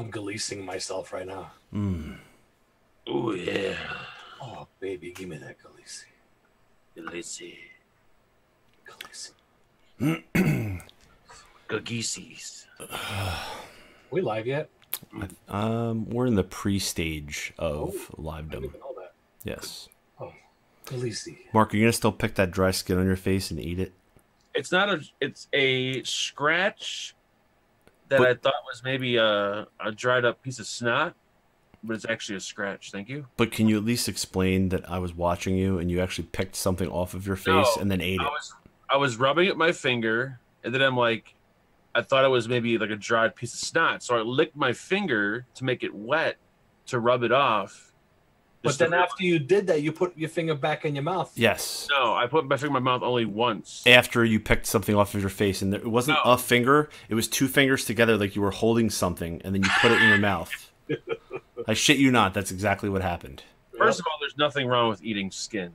I'm galeasing myself right now. Mm. Oh yeah. Oh, baby, give me that Galisi. Galisi. Galisi. Gagisis. We live yet? Um, we're in the pre-stage of I livedom. didn't know that. Yes. Oh, Galisi. Mark, are you gonna still pick that dry skin on your face and eat it? It's not a. It's a scratch that I thought was maybe a, a dried up piece of snot, but it's actually a scratch. Thank you. But can you at least explain that I was watching you and you actually picked something off of your face No, and then ate I it? was I was rubbing at my finger, and then I'm like, I thought it was maybe like a dried piece of snot, so I licked my finger to make it wet to rub it off. But then after you did that, you put your finger back in your mouth. Yes. no, I put my finger in my mouth only once. After you picked something off of your face, and there, it wasn't No. a finger; it was two fingers together, like you were holding something, and then you put it in your mouth. I shit you not. That's exactly what happened. First of all, there's nothing wrong with eating skin.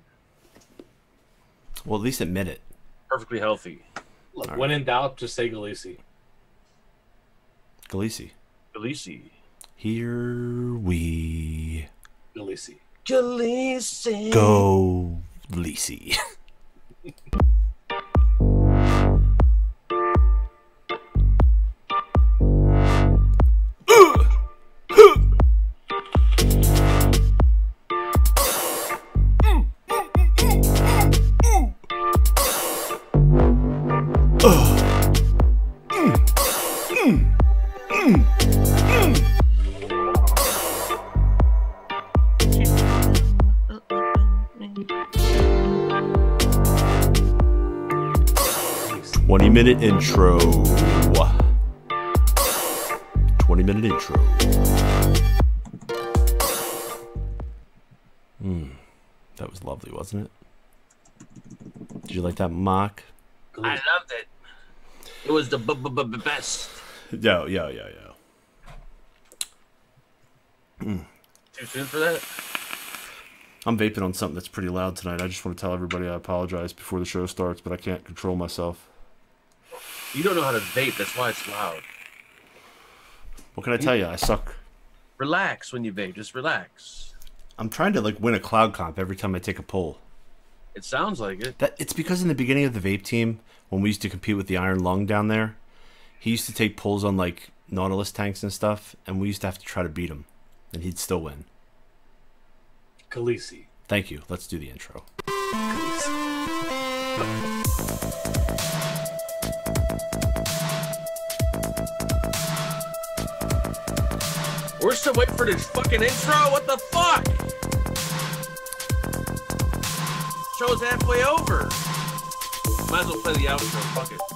Well, at least admit it. Perfectly healthy. Look, when in doubt, just say Galisi. Galisi. Galisi. Here we Galisi. Galisi. go, Lisi. Minute intro. 20 minute intro. Hmm. That was lovely, wasn't it? Did you like that mock? I loved it. It was the b- b- b- best. Yo, yo, yo, yo. Too soon for that? I'm vaping on something that's pretty loud tonight. I just want to tell everybody I apologize before the show starts, but I can't control myself. You don't know how to vape. That's why it's loud. What can I tell you? I suck. Relax when you vape. Just relax. I'm trying to like win a cloud comp every time I take a pull. It sounds like it. That it's because in the beginning of the vape team, when we used to compete with the Iron Lung down there, he used to take pulls on like Nautilus tanks and stuff, and we used to have to try to beat him, and he'd still win. Galisi. Thank you. Let's do the intro. We're still waiting for this fucking intro. What the fuck? Show's halfway over. Might as well play the outro. Fuck it.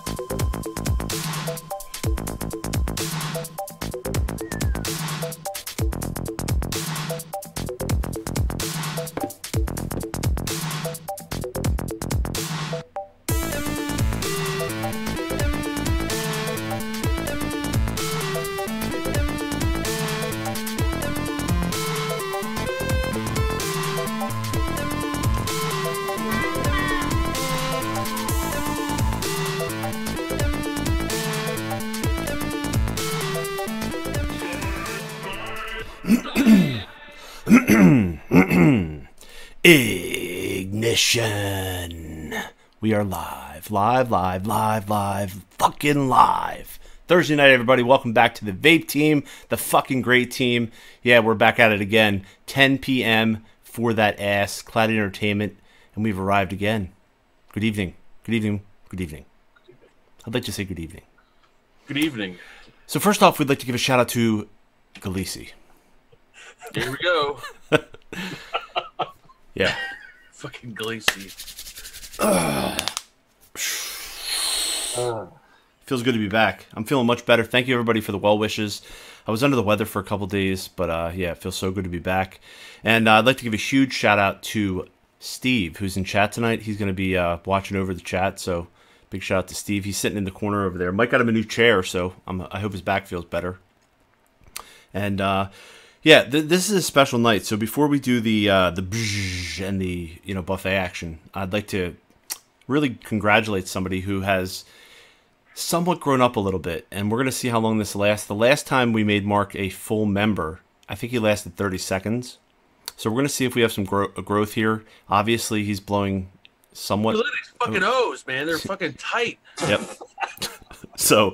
Ignition. We are live, live, live, live, live, fucking live. Thursday night, everybody. Welcome back to the Vape Team, the fucking great team. Yeah, we're back at it again. 10 p.m. for that ass, Cloud Entertainment, and we've arrived again. Good evening. Good evening. Good evening. I'd like to say good evening. Good evening. So first off, we'd like to give a shout out to Galisi. Here we go. Yeah. Fucking Gleesy. Feels good to be back. I'm feeling much better. Thank you everybody for the well wishes. I was under the weather for a couple days, but uh, yeah, it feels so good to be back. And uh, I'd like to give a huge shout out to Steve, who's in chat tonight. He's going to be uh, watching over the chat, so big shout out to Steve. He's sitting in the corner over there. Mike got him a new chair, so I'm, I hope his back feels better. And uh, yeah, th- this is a special night. So before we do the uh, the bzz and the you know buffet action, I'd like to really congratulate somebody who has somewhat grown up a little bit, and we're gonna see how long this lasts. The last time we made Mark a full member, I think he lasted 30 seconds. So we're gonna see if we have some gro- growth here. Obviously, he's blowing somewhat. Look at these fucking O's, man. They're fucking tight. Yep. so,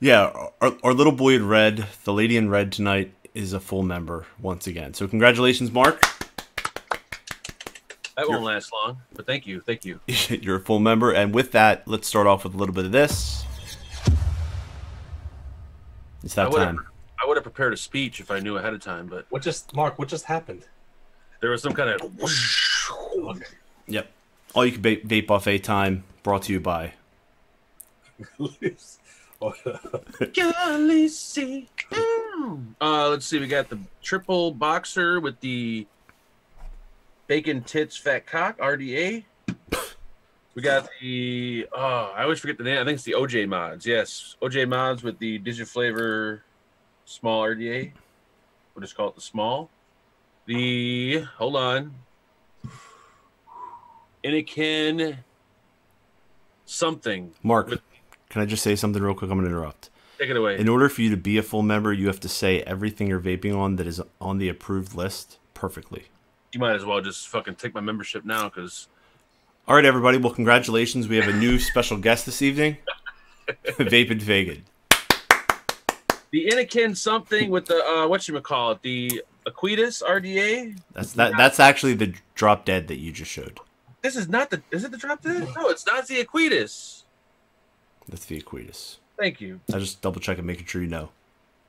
yeah, our, our little boy in red, the lady in red tonight, is a full member once again. So congratulations, Mark. That won't last long, but thank you, thank you. You're a full member, and with that, let's start off with a little bit of this. It's that would have, time. I would have prepared a speech if I knew ahead of time, but What just Mark? What just happened? there was some kind of. Okay. Yep. All you can vape, vape buffet time brought to you by. Oh, Uh, let's see. We got the triple boxer with the bacon tits fat cock RDA. We got the. Oh, I always forget the name. I think it's the OJ mods. Yes, OJ mods with the Digiflavor small RDA. We'll just call it the small. The hold on. Innokin something. Mark, can I just say something real quick? I'm to interrupt. Take it away. In order for you to be a full member, you have to say everything you're vaping on that is on the approved list perfectly. you might as well just fucking take my membership now because All right, everybody. Well, congratulations. We have a new special guest this evening. Vapid Vegan. the Innokin something with the uh what you call it the Aquitas RDA. That's that. That's actually the drop dead that you just showed. This is not the is it the drop dead? No, it's not the Aquitas. That's the Aquitas. Thank you. I just double checking, making sure you know.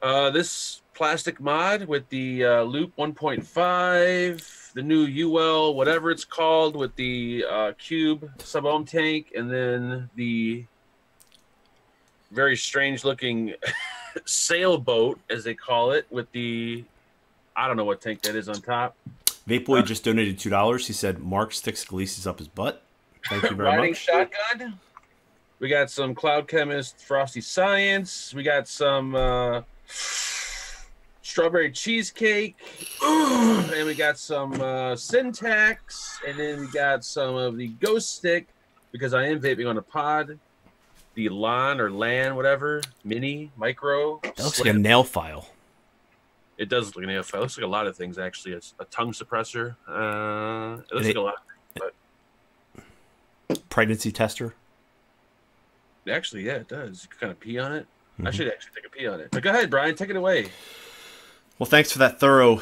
Uh, this plastic mod with the uh, loop 1.5, the new UL whatever it's called with the uh, cube sub ohm tank, and then the very strange looking sailboat as they call it with the I don't know what tank that is on top. Vape Boy just donated two dollars. He said Mark sticks Galeases up his butt. Thank you very Riding much. shotgun. We got some Cloud Chemist Frosty Science. We got some uh, strawberry cheesecake. and we got some uh, Syntax. And then we got some of the Ghost Stick because I am vaping on a pod. The Lon or LAN, whatever, mini, micro. That looks like a nail file. It does look like an AFL. It looks like a lot of things actually. It's a tongue suppressor. Uh, it looks And like a lot. Pregnancy tester. Actually, yeah, it does. You can kind of pee on it. I Mhm. should actually take a pee on it. But go ahead, Brian, take it away. Well, thanks for that thorough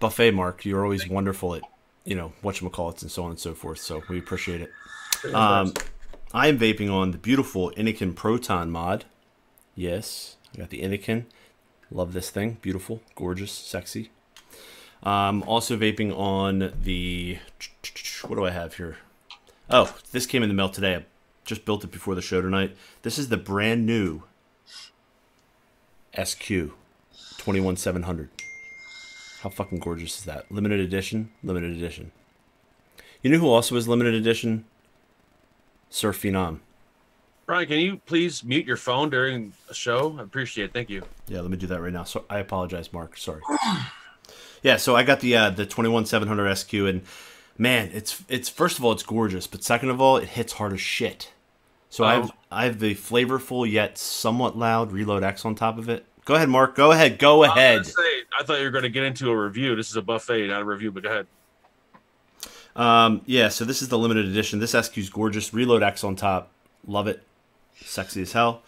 buffet, Mark. You're always wonderful at, you know, whatchamacallits and so on and so forth. So we appreciate it. Um, I am vaping on the beautiful Innokin Proton mod. Yes, I got the Innokin. Love this thing. Beautiful, gorgeous, sexy. Um, also vaping on the. What do I have here? Oh, this came in the mail today. Just built it before the show tonight. This is the brand new SQ 21700. How fucking gorgeous is that? Limited edition, limited edition. You know who also is limited edition? Sir Phenom. Brian, can you please mute your phone during a show? I appreciate it. Thank you. Yeah, let me do that right now. So I apologize, Mark. Sorry. yeah, so I got the uh, the 21700 SQ, and man, it's it's first of all it's gorgeous, but second of all it hits hard as shit. So I have Oh. I have the flavorful yet somewhat loud Reload X on top of it. Go ahead, Mark. Go ahead. Go I, ahead. gonna say, I thought you were going to get into a review. This is a buffet, not a review, but go ahead. Um, yeah, so this is the limited edition. This SQ is gorgeous. Reload X on top. Love it. Sexy as hell.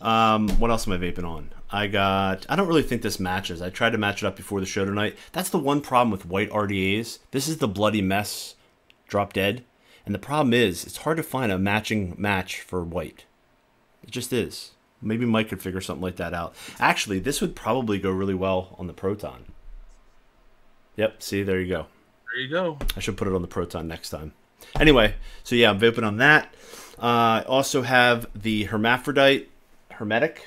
Um, what else am I vaping on? I got. I don't really think this matches. I tried to match it up before the show tonight. That's the one problem with white RDAs. This is the bloody mess drop dead. And the problem is, it's hard to find a matching match for white. It just is. Maybe Mike could figure something like that out. Actually, this would probably go really well on the Proton. Yep, see, there you go. There you go. I should put it on the Proton next time. Anyway, so yeah, I'm vaping on that. Uh, I also have the Hermaphrodite Hermetic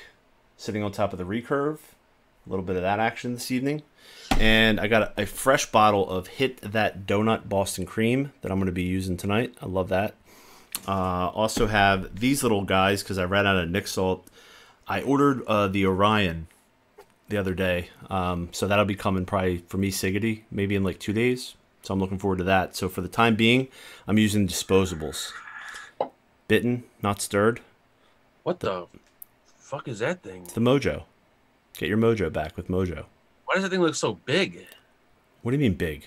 sitting on top of the recurve. A little bit of that action this evening. And I got a, a fresh bottle of Hit That Donut Boston Cream that I'm going to be using tonight. I love that. Uh, also have these little guys because I ran out of Nic Salt. I ordered uh, the Orion the other day. Um, so that'll be coming probably for me, Siggity, maybe in like two days. So I'm looking forward to that. So for the time being, I'm using disposables. Bitten, not stirred. What the fuck is that thing? It's the Mojo. Get your Mojo back with Mojo. Why does that thing look so big? What do you mean big?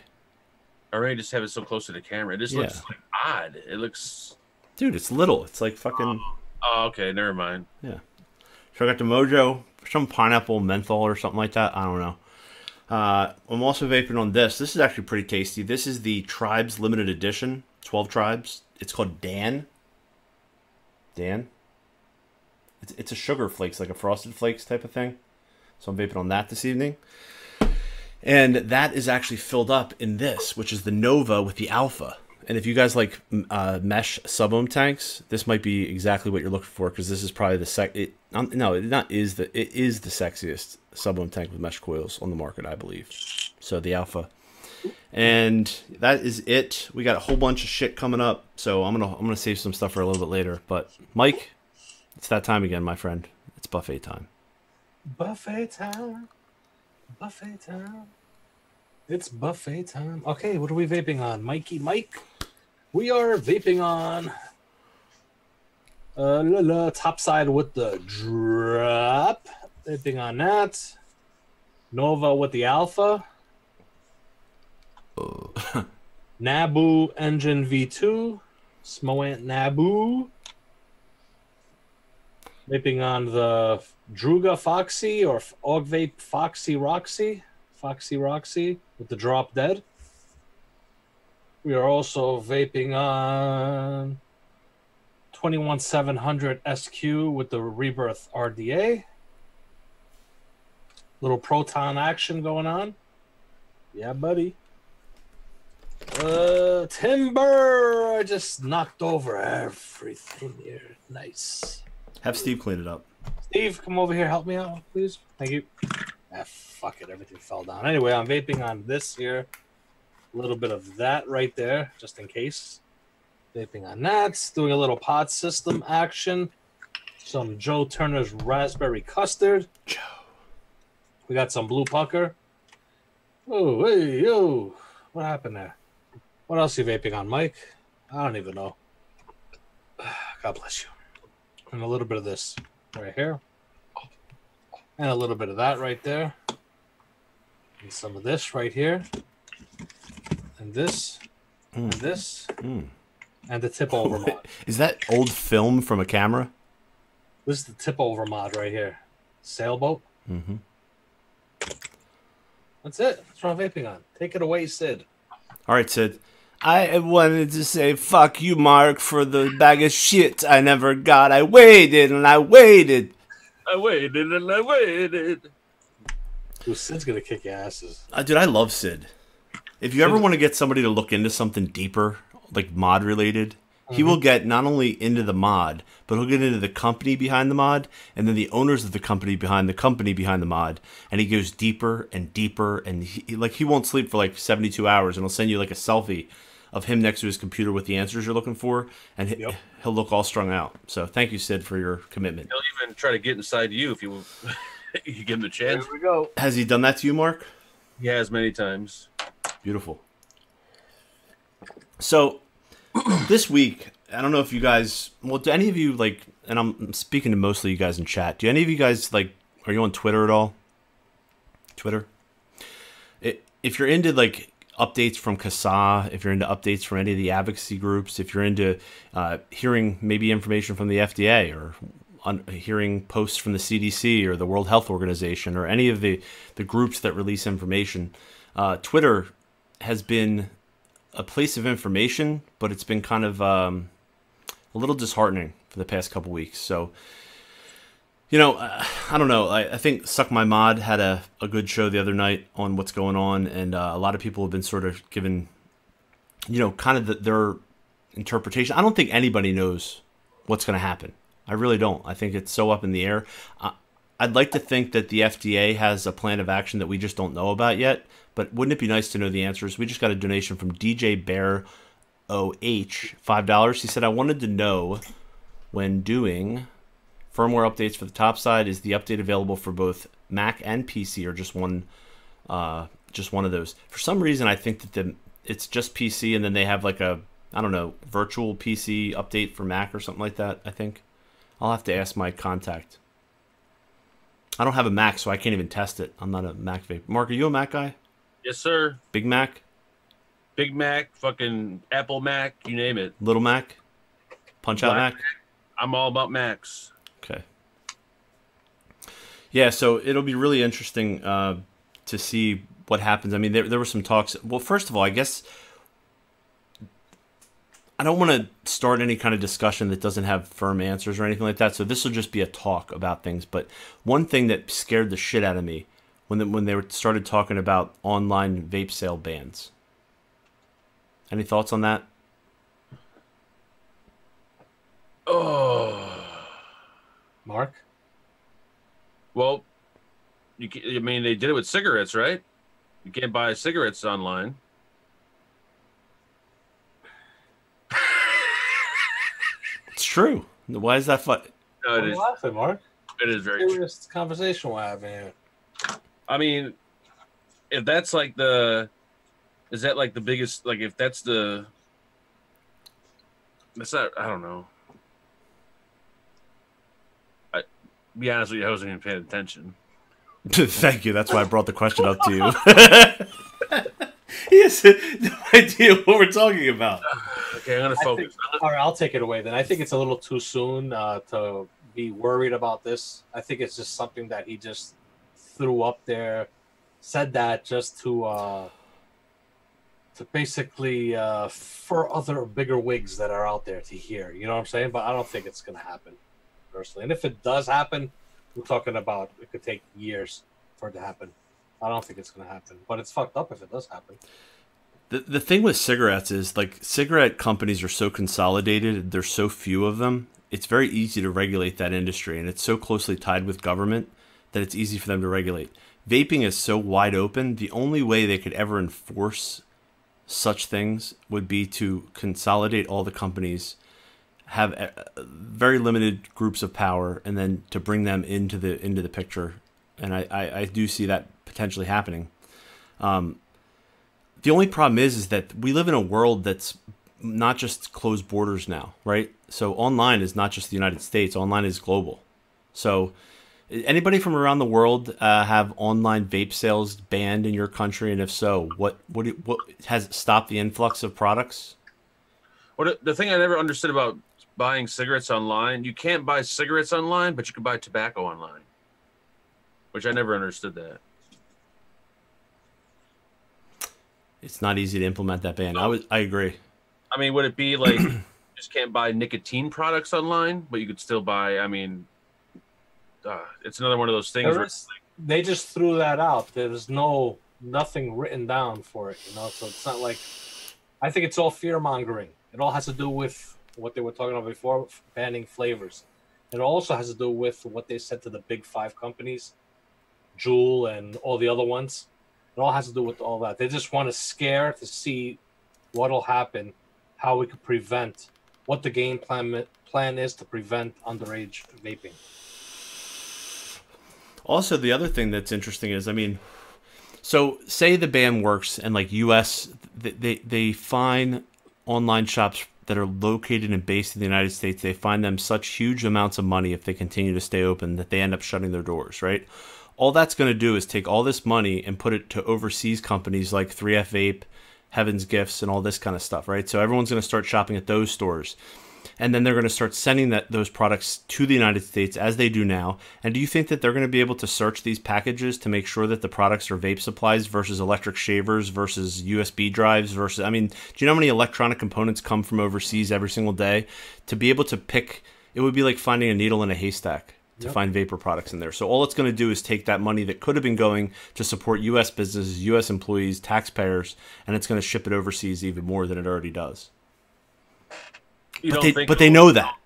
I already just have it so close to the camera. It just looks like odd. It looks. Dude, it's little. It's like fucking. Oh, okay. Never mind. Yeah. So I got the Mojo, some pineapple menthol or something like that. I don't know. Uh, I'm also vaping on this. This is actually pretty tasty. This is the Tribes Limited Edition, 12 Tribes. It's called Dan. Dan. It's, it's a sugar flakes, like a frosted flakes type of thing. So I'm vaping on that this evening. And that is actually filled up in this, which is the Nova with the Alpha. And if you guys like uh, mesh sub ohm tanks, this might be exactly what you're looking for because this is probably the sec. It, um, no, it not is the it is the sexiest sub ohm tank with mesh coils on the market, I believe. So the Alpha, and that is it. We got a whole bunch of shit coming up, so I'm gonna I'm gonna save some stuff for a little bit later. But Mike, it's that time again, my friend. It's buffet time. Buffet time. Buffet time. It's buffet time. Okay, what are we vaping on? Mikey Mike. We are vaping on uh la, la, top side with the drop. Vaping on that. Nova with the alpha. Nabu engine V2. Smoant Nabu. Vaping on the Druga Foxy or Augvape Foxy Roxy. Foxy Roxy with the drop dead. We are also vaping on 21700 SQ with the Rebirth RDA. Little proton action going on. Yeah, buddy. Uh, Timber! I just knocked over everything here. Nice. Have Steve clean it up. Steve, come over here. Help me out, please. Thank you. Ah, fuck it. Everything fell down. Anyway, I'm vaping on this here. A little bit of that right there, just in case. Vaping on that. Doing a little pod system action. Some Joe Turner's raspberry custard. Joe. We got some blue pucker. Oh, hey, yo. What happened there? What else you vaping on, Mike? I don't even know. God bless you. And a little bit of this right here. And a little bit of that right there. And some of this right here. And this. And Mm. this. Mm. And the tip over mod. Is that old film from a camera? This is the tip over mod right here. Sailboat. Mm-hmm. That's it. That's what I'm vaping on. Take it away, Sid. All right, Sid. I wanted to say fuck you, Mark, for the bag of shit I never got. I waited and I waited. I waited and I waited. Ooh, Sid's gonna kick asses. Uh, dude, I love Sid. If you ever want to get somebody to look into something deeper, like mod related, he will get not only into the mod, but he'll get into the company behind the mod, and then the owners of the company behind the company behind the mod, and he goes deeper and deeper, and he, like he won't sleep for like seventy two hours, and he'll send you like a selfie of him next to his computer with the answers you're looking for, and he, Yep. he'll look all strung out. So thank you, Sid, for your commitment. He'll even try to get inside you if you you give him the chance. we go. Has he done that to you, Mark? He has many times. Beautiful. So, this week, I don't know if you guys, well, do any of you like, and I'm I'm speaking to mostly you guys in chat. Do any of you guys like, are you on Twitter at all? Twitter. It, if you're into like updates from CASA, if you're into updates from any of the advocacy groups, if you're into uh, hearing maybe information from the FDA or on, hearing posts from the CDC or the World Health Organization or any of the, the groups that release information, uh, Twitter has been a place of information, but it's been kind of um, a little disheartening for the past couple weeks. So, you know, uh, I don't know. I, I think Suck My Mod had a, a good show the other night on what's going on, and uh, a lot of people have been sort of given, you know, kind of the, their interpretation. I don't think anybody knows what's going to happen. I really don't. I think it's so up in the air. Uh, I'd like to think that the FDA has a plan of action that we just don't know about yet. But wouldn't it be nice to know the answers? We just got a donation from DJ Bear OH, five dollars. He said, "I wanted to know when doing firmware updates for the top side. Is the update available for both Mac and PC, or just one, uh, just one of those? For some reason, I think that the it's just PC, and then they have like a I don't know virtual PC update for Mac or something like that. I think I'll have to ask my contact. I don't have a Mac, so I can't even test it. I'm not a Mac vape. Mark, are you a Mac guy? Yes, sir. Big Mac? Big Mac, fucking Apple Mac, you name it. Little Mac? Punch out Black Mac? I'm all about Macs. Okay. Yeah, so it'll be really interesting uh, to see what happens. I mean, there, there were some talks. Well, first of all, I guess I don't want to start any kind of discussion that doesn't have firm answers or anything like that. So this will just be a talk about things. But one thing that scared the shit out of me when the, when they were, started talking about online vape sale bans. Any thoughts on that? Oh. Mark? Well, you can, I mean, they did it with cigarettes, right? You can't buy cigarettes online. It's true. Why is that fun? No, it I'm is. laughing, Mark. It is very true. Serious conversation we're having here. I mean, if that's like the, is that like the biggest? Like, if that's the, that's not. I don't know. I, be honest with you, I wasn't even paying attention. Thank you. That's why I brought the question up to you. he has no idea what we're talking about. Okay, I'm gonna I focus. All right, I'll take it away then. I think it's a little too soon uh, to be worried about this. I think it's just something that he just threw up there, said that just to uh, to basically uh, for other bigger wigs that are out there to hear. You know what I'm saying? But I don't think it's gonna happen personally. And if it does happen, we're talking about it could take years for it to happen. I don't think it's gonna happen, but it's fucked up if it does happen. The, the thing with cigarettes is like cigarette companies are so consolidated, there's so few of them. It's very easy to regulate that industry, and it's so closely tied with government that it's easy for them to regulate. Vaping is so wide open, the only way they could ever enforce such things would be to consolidate all the companies, have uh, very limited groups of power, and then to bring them into the into the picture. And I, I, I do see that potentially happening. Um, the only problem is is that we live in a world that's not just closed borders now, right? So online is not just the United States. Online is global. So anybody from around the world uh, have online vape sales banned in your country, and if so, what what what has stopped the influx of products? What the thing I never understood about buying cigarettes online, you can't buy cigarettes online, but you can buy tobacco online. Which I never understood that. It's not easy to implement that ban. I was I agree. I mean, would it be like you just can't buy nicotine products online, but you could still buy? I mean, uh, it's another one of those things. There Where, is- they just threw that out. There's no nothing written down for it, you know. So it's not like I think it's all fear mongering. It all has to do with what they were talking about before, banning flavors. It also has to do with what they said to the big five companies, Juul and all the other ones. It all has to do with all that. They just want to scare to see what'll happen, how we could prevent, what the game plan plan is to prevent underage vaping. Also, the other thing that's interesting is, I mean, so say the ban works and like U.S. they they, they find online shops that are located and based in the United States. They find them such huge amounts of money if they continue to stay open that they end up shutting their doors. Right. All that's going to do is take all this money and put it to overseas companies like 3F Vape, Heaven's Gifts, and all this kind of stuff. Right. So everyone's going to start shopping at those stores and then they're going to start sending that those products to the United States as they do now. And do you think that they're going to be able to search these packages to make sure that the products are vape supplies versus electric shavers versus USB drives versus I mean, do you know how many electronic components come from overseas every single day? To be able to pick it would be like finding a needle in a haystack to Yep. find vapor products in there. So all it's going to do is take that money that could have been going to support US businesses, US employees, taxpayers, and it's going to ship it overseas even more than it already does. You But they but they know that.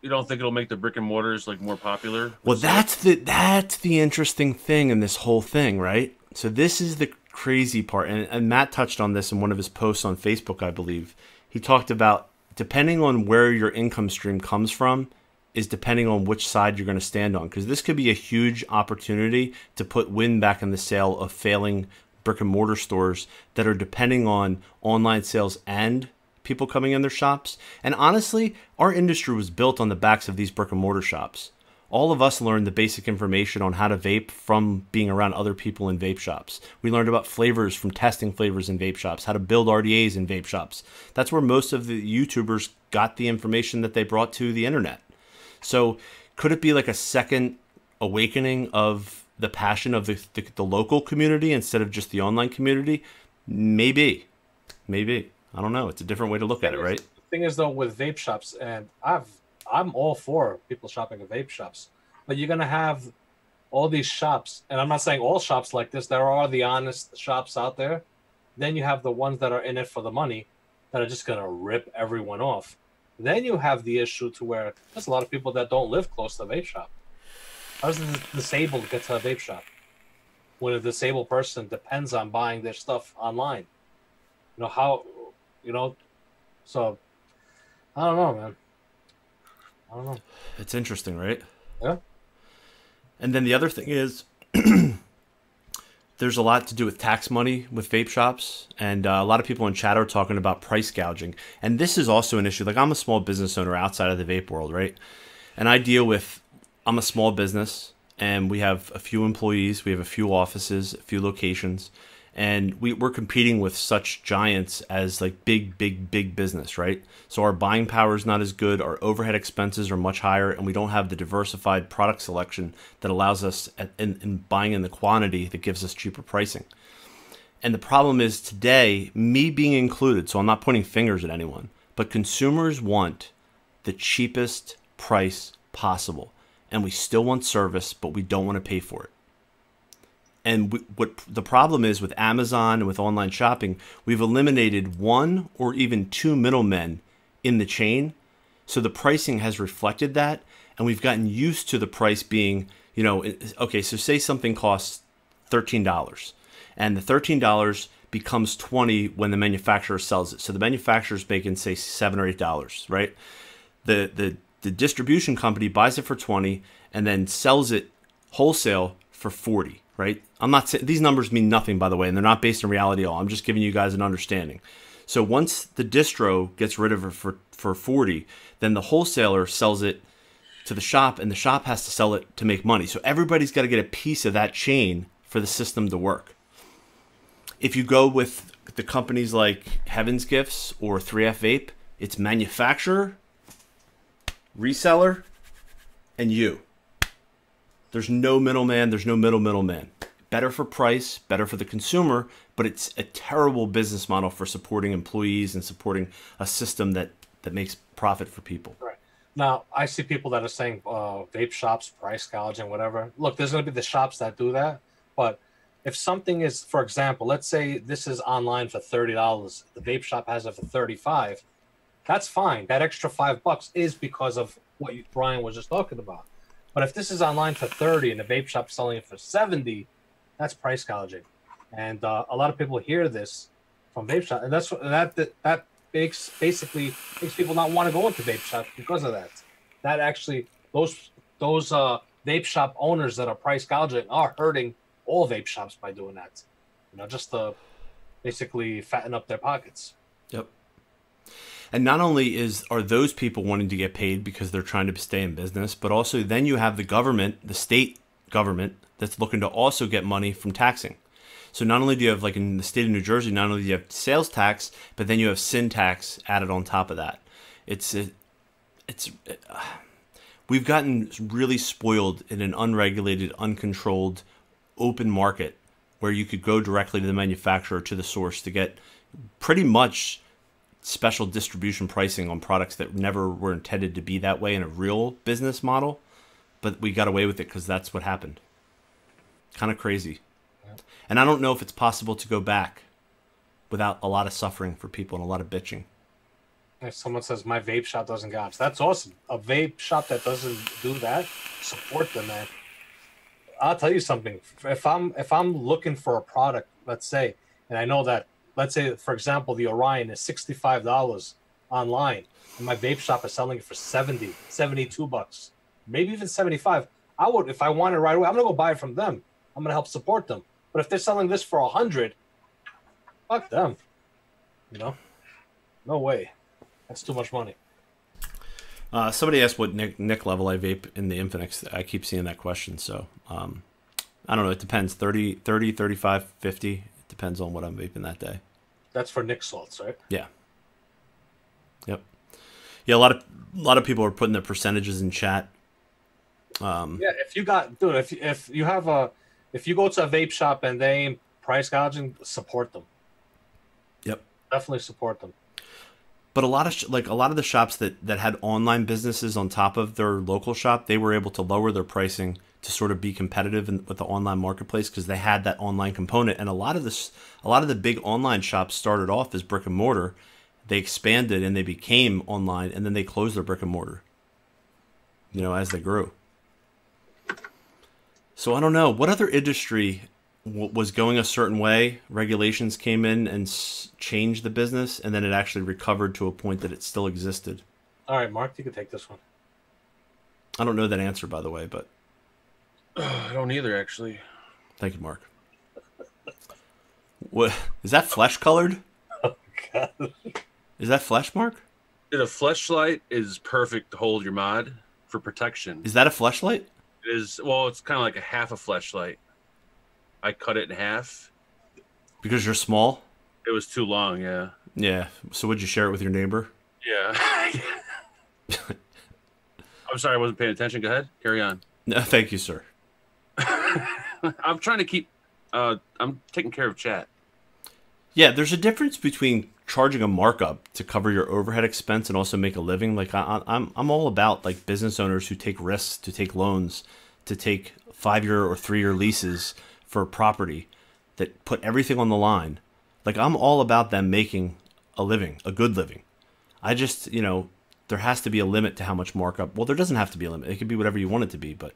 You don't think it'll make the brick and mortars like more popular? Well, that's the that's the interesting thing in this whole thing, right? So this is the crazy part, and, and Matt touched on this in one of his posts on Facebook, I believe. He talked about depending on where your income stream comes from, is depending on which side you're going to stand on, because this could be a huge opportunity to put wind back in the sail of failing brick and mortar stores that are depending on online sales and people coming in their shops. And honestly, our industry was built on the backs of these brick and mortar shops. All of us learned the basic information on how to vape from being around other people in vape shops. We learned about flavors from testing flavors in vape shops, how to build RDAs in vape shops. That's where most of the YouTubers got the information that they brought to the internet. So, could it be like a second awakening of the passion of the, the, the local community instead of just the online community? Maybe. Maybe. I don't know. It's a different way to look at it, right? The thing is though with vape shops and I've I'm all for people shopping at vape shops, but you're gonna have all these shops, and I'm not saying all shops like this. There are the honest shops out there. Then you have the ones that are in it for the money, that are just gonna rip everyone off. Then you have the issue to where there's a lot of people that don't live close to a vape shop. How does the disabled get to a vape shop? When a disabled person depends on buying their stuff online. You know how you know so I don't know, man. I don't know. It's interesting, right? Yeah. And then the other thing is, there's a lot to do with tax money with vape shops, and uh, a lot of people in chat are talking about price gouging. And this is also an issue. Like I'm a small business owner outside of the vape world, right? And I deal with. I'm a small business, and we have a few employees. We have a few offices, a few locations, and we, we're competing with such giants as like big big big business right? So our buying power is not as good our overhead expenses are much higher and we don't have the diversified product selection that allows us at, in, in buying in the quantity that gives us cheaper pricing. And the problem is today me being included so i'm not pointing fingers at anyone but consumers want the cheapest price possible. And we still want service but we don't want to pay for it and we, what the problem is with Amazon and with online shopping, we've eliminated one or even two middlemen in the chain. So the pricing has reflected that, and we've gotten used to the price being, you know, okay, so say something costs $13, and the $13 becomes 20 when the manufacturer sells it. So the manufacturer's making say 7 or $8, right? The the the distribution company buys it for 20 and then sells it wholesale for 40 right? I'm not saying these numbers mean nothing, by the way, and they're not based in reality at all. I'm just giving you guys an understanding. So once the distro gets rid of it for, for 40, then the wholesaler sells it to the shop, and the shop has to sell it to make money. So everybody's got to get a piece of that chain for the system to work. If you go with the companies like Heaven's Gifts or 3F Vape, it's manufacturer, reseller, and you. There's no middleman, there's no middle middleman. Better for price, better for the consumer, but it's a terrible business model for supporting employees and supporting a system that that makes profit for people. Right. Now, I see people that are saying uh, vape shops, price gouging, whatever. Look, there's going to be the shops that do that, but if something is, for example, let's say this is online for thirty dollars, the vape shop has it for thirty-five. That's fine. That extra five bucks is because of what you, Brian was just talking about. But if this is online for 30 and the vape shop selling it for 70, that's price gouging. And uh, a lot of people hear this from vape shop, and that's that that, that makes basically makes people not want to go into vape shops because of that. That actually those those uh, vape shop owners that are price gouging are hurting all vape shops by doing that. You know, just to basically fatten up their pockets. Yep. And not only is are those people wanting to get paid because they're trying to stay in business, but also then you have the government, the state government that's looking to also get money from taxing. So not only do you have like in the state of New Jersey, not only do you have sales tax, but then you have sin tax added on top of that. It's it, it's it, uh, we've gotten really spoiled in an unregulated, uncontrolled, open market where you could go directly to the manufacturer to the source to get pretty much special distribution pricing on products that never were intended to be that way in a real business model, but we got away with it because that's what happened. Kind of crazy. And I don't know if it's possible to go back without a lot of suffering for people and a lot of bitching. If someone says my vape shop doesn't gouge, that's awesome. A vape shop that doesn't do that, support them, man. I'll tell you something. If I'm if I'm looking for a product, let's say, and I know that let's say, for example, the Orion is $65 online and my vape shop is selling it for 70, 72 bucks, maybe even 75. I would, if I want it right away, I'm going to go buy it from them. I'm going to help support them. But if they're selling this for 100, fuck them. You know? No way. That's too much money. Uh, somebody asked what Nic, Nic level I vape in the Infinix. I keep seeing that question. So um, I don't know. It depends 30, 30, 35, 50. Depends on what I'm vaping that day. That's for Nic salts, right? Yeah. Yep. Yeah, a lot of a lot of people are putting their percentages in chat. Um, Yeah, if you got dude, if if you have a if you go to a vape shop and they ain't price gouging, support them. Yep. Definitely support them. but a lot of sh- like a lot of the shops that that had online businesses on top of their local shop, they were able to lower their pricing to sort of be competitive in, with the online marketplace because they had that online component. And a lot of this, a lot of the big online shops started off as brick and mortar. They expanded and they became online, and then they closed their brick and mortar. You know, as they grew. So I don't know what other industry w- was going a certain way. Regulations came in and s- changed the business, and then it actually recovered to a point that it still existed. All right, Mark, you can take this one. I don't know that answer, by the way, but I don't either, actually. thank you, Mark. What is that flesh colored? Oh God. Is that flesh, Mark? The fleshlight is perfect to hold your mod for protection. Is that a fleshlight? It is well, it's kind of like a half a fleshlight. I cut it in half. Because you're small? It was too long, yeah. Yeah. So would you share it with your neighbor? Yeah. I'm sorry, I wasn't paying attention. Go ahead, carry on. No, thank you, sir. I'm trying to keep. Uh, I'm taking care of chat. Yeah, there's a difference between charging a markup to cover your overhead expense and also make a living. Like I, I'm, I'm all about like business owners who take risks, to take loans, to take five year or three year leases for property that put everything on the line. Like I'm all about them making a living, a good living. I just, you know, there has to be a limit to how much markup. Well, there doesn't have to be a limit. It could be whatever you want it to be, but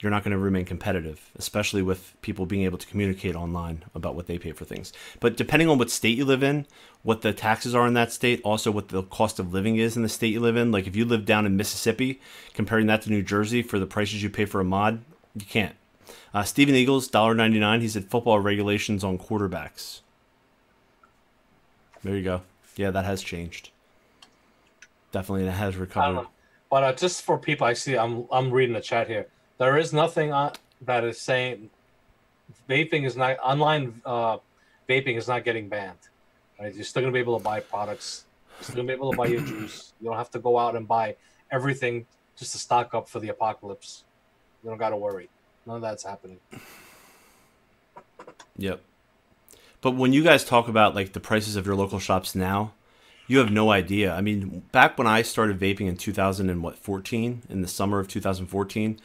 you're not going to remain competitive, especially with people being able to communicate online about what they pay for things. But depending on what state you live in, what the taxes are in that state, also what the cost of living is in the state you live in. Like if you live down in Mississippi, comparing that to New Jersey for the prices you pay for a mod, you can't. Uh, Stephen Eagles, $1.99. He said football regulations on quarterbacks. There you go. Yeah, that has changed. Definitely, it has recovered. know. But uh, just for people, I see. I'm I'm reading the chat here. There is nothing on, that is saying vaping is not online. Uh, vaping is not getting banned. Right? You're still gonna be able to buy products. You're still gonna be able to buy your juice. You don't have to go out and buy everything just to stock up for the apocalypse. You don't got to worry. None of that's happening. Yep. But when you guys talk about like the prices of your local shops now, you have no idea. I mean, back when I started vaping in 2000 and what 14 in the summer of 2014,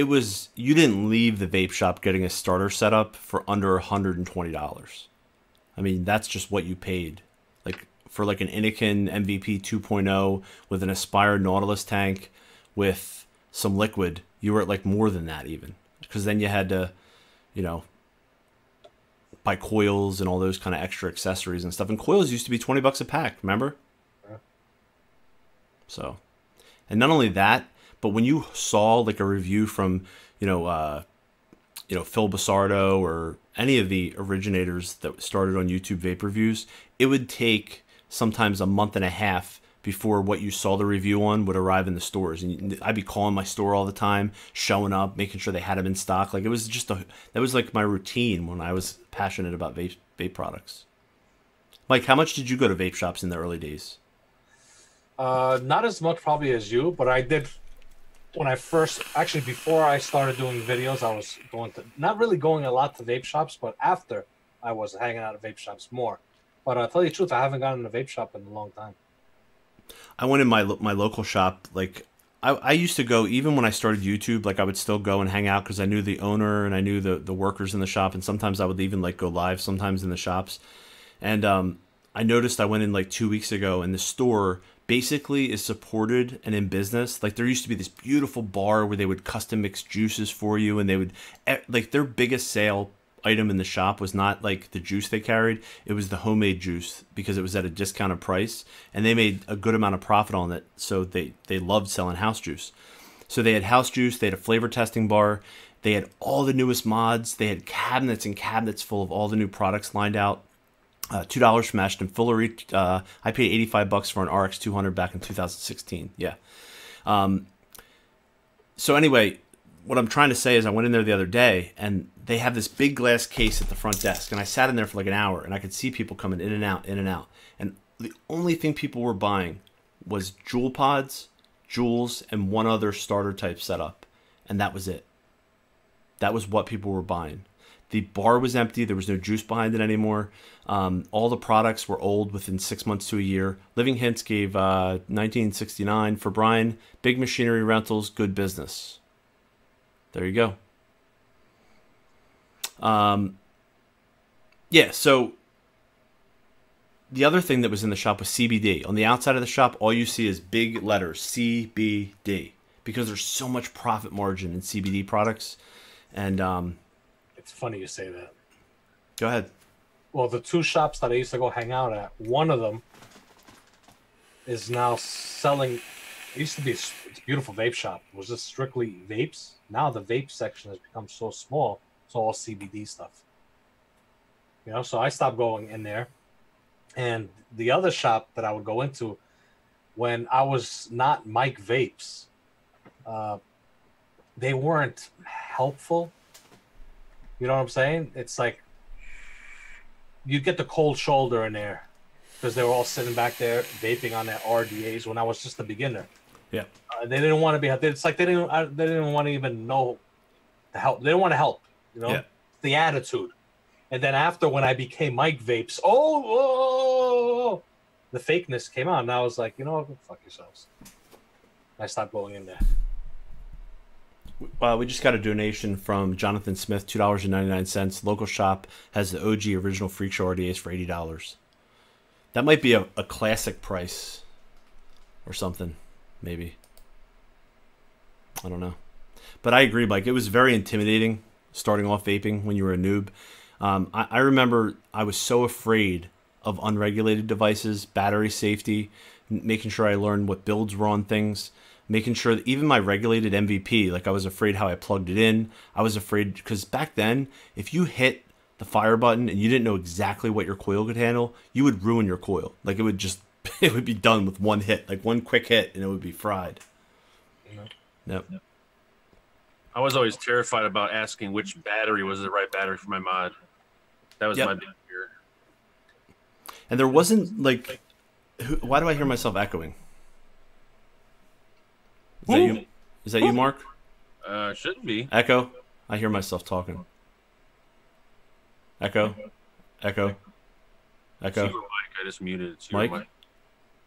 it was you didn't leave the vape shop getting a starter setup for under $120. I mean, that's just what you paid. Like for like an Innokin MVP 2.0 with an Aspire Nautilus tank with some liquid, you were at like more than that even. Because then you had to, you know, buy coils and all those kind of extra accessories and stuff. And coils used to be 20 bucks a pack, remember? Yeah. So, and not only that, but when you saw like a review from, you know, uh, you know, Phil Busardo or any of the originators that started on YouTube vape reviews, it would take sometimes a month and a half before what you saw the review on would arrive in the stores. And I'd be calling my store all the time, showing up, making sure they had them in stock. Like it was just a that was like my routine when I was passionate about vape vape products. Mike, how much did you go to vape shops in the early days? Uh, not as much probably as you, but I did when I first actually before I started doing videos, I was going to not really going a lot to vape shops, but after I was hanging out at vape shops more. But I'll tell you the truth, I haven't gotten to a vape shop in a long time. I went in my my local shop. Like I, I used to go even when I started YouTube. Like I would still go and hang out because I knew the owner and I knew the the workers in the shop. And sometimes I would even like go live sometimes in the shops. And um, I noticed I went in like two weeks ago, and the store basically is supported and in business. Like there used to be this beautiful bar where they would custom mix juices for you, and they would like their biggest sale item in the shop was not like the juice they carried. It was the homemade juice because it was at a discounted price and they made a good amount of profit on it so they they loved selling house juice. So they had house juice they had a flavor testing bar they had all the newest mods they had cabinets and cabinets full of all the new products lined out Uh, two dollars from Ashton Foolery. Uh, I paid eighty five bucks for an RX two hundred back in two thousand sixteen. Yeah. Um, so anyway, what I'm trying to say is I went in there the other day and they have this big glass case at the front desk and I sat in there for like an hour and I could see people coming in and out, in and out. And the only thing people were buying was Juul pods, Juuls, and one other starter type setup. And that was it. That was what people were buying. The bar was empty. There was no juice behind it anymore. Um, all the products were old within six months to a year. Living Hints gave uh, 1969 for Brian. Big machinery rentals, good business. There you go. Um, yeah, so the other thing that was in the shop was CBD. On the outside of the shop, all you see is big letters CBD because there's so much profit margin in CBD products. And um, It's funny you say that. go ahead. Well, the two shops that I used to go hang out at, one of them is now selling. It used to be it's a beautiful vape shop. It was just strictly vapes. Now the vape section has become so small. It's all CBD stuff. You know, so I stopped going in there. And the other shop that I would go into when I was not Mike Vapes, uh, they weren't helpful. You know what I'm saying? It's like you'd get the cold shoulder in there because they were all sitting back there vaping on their RDAs when I was just a beginner. Yeah. Uh, they didn't want to be. It's like they didn't. I, they didn't want to even know the help. They didn't want to help. You know, Yeah. the attitude. And then after when I became Mike Vapes, oh, oh, the fakeness came out, and I was like, you know, fuck yourselves. I stopped going in there. Uh, we just got a donation from Jonathan Smith, two dollars and ninety nine cents. Local shop has the OG original Freak Show RDAs for eighty dollars. That might be a, a classic price, or something, maybe. I don't know, but I agree, Mike. It was very intimidating starting off vaping when you were a noob. Um, I, I remember I was so afraid of unregulated devices, battery safety, making sure I learned what builds were on things, making sure that even my regulated MVP, like I was afraid how I plugged it in. I was afraid because back then, if you hit the fire button and you didn't know exactly what your coil could handle, you would ruin your coil. Like it would just, it would be done with one hit, like one quick hit, and it would be fried. Mm-hmm. Yep. I was always terrified about asking which battery was the right battery for my mod. That was Yep. my big fear. And there wasn't like, who, why do I hear myself echoing? Is that you? Is that you, Mark? Uh, shouldn't be. Echo? I hear myself talking. Echo? Echo? Echo? Super mic. I just muted it. Super Mike? mic.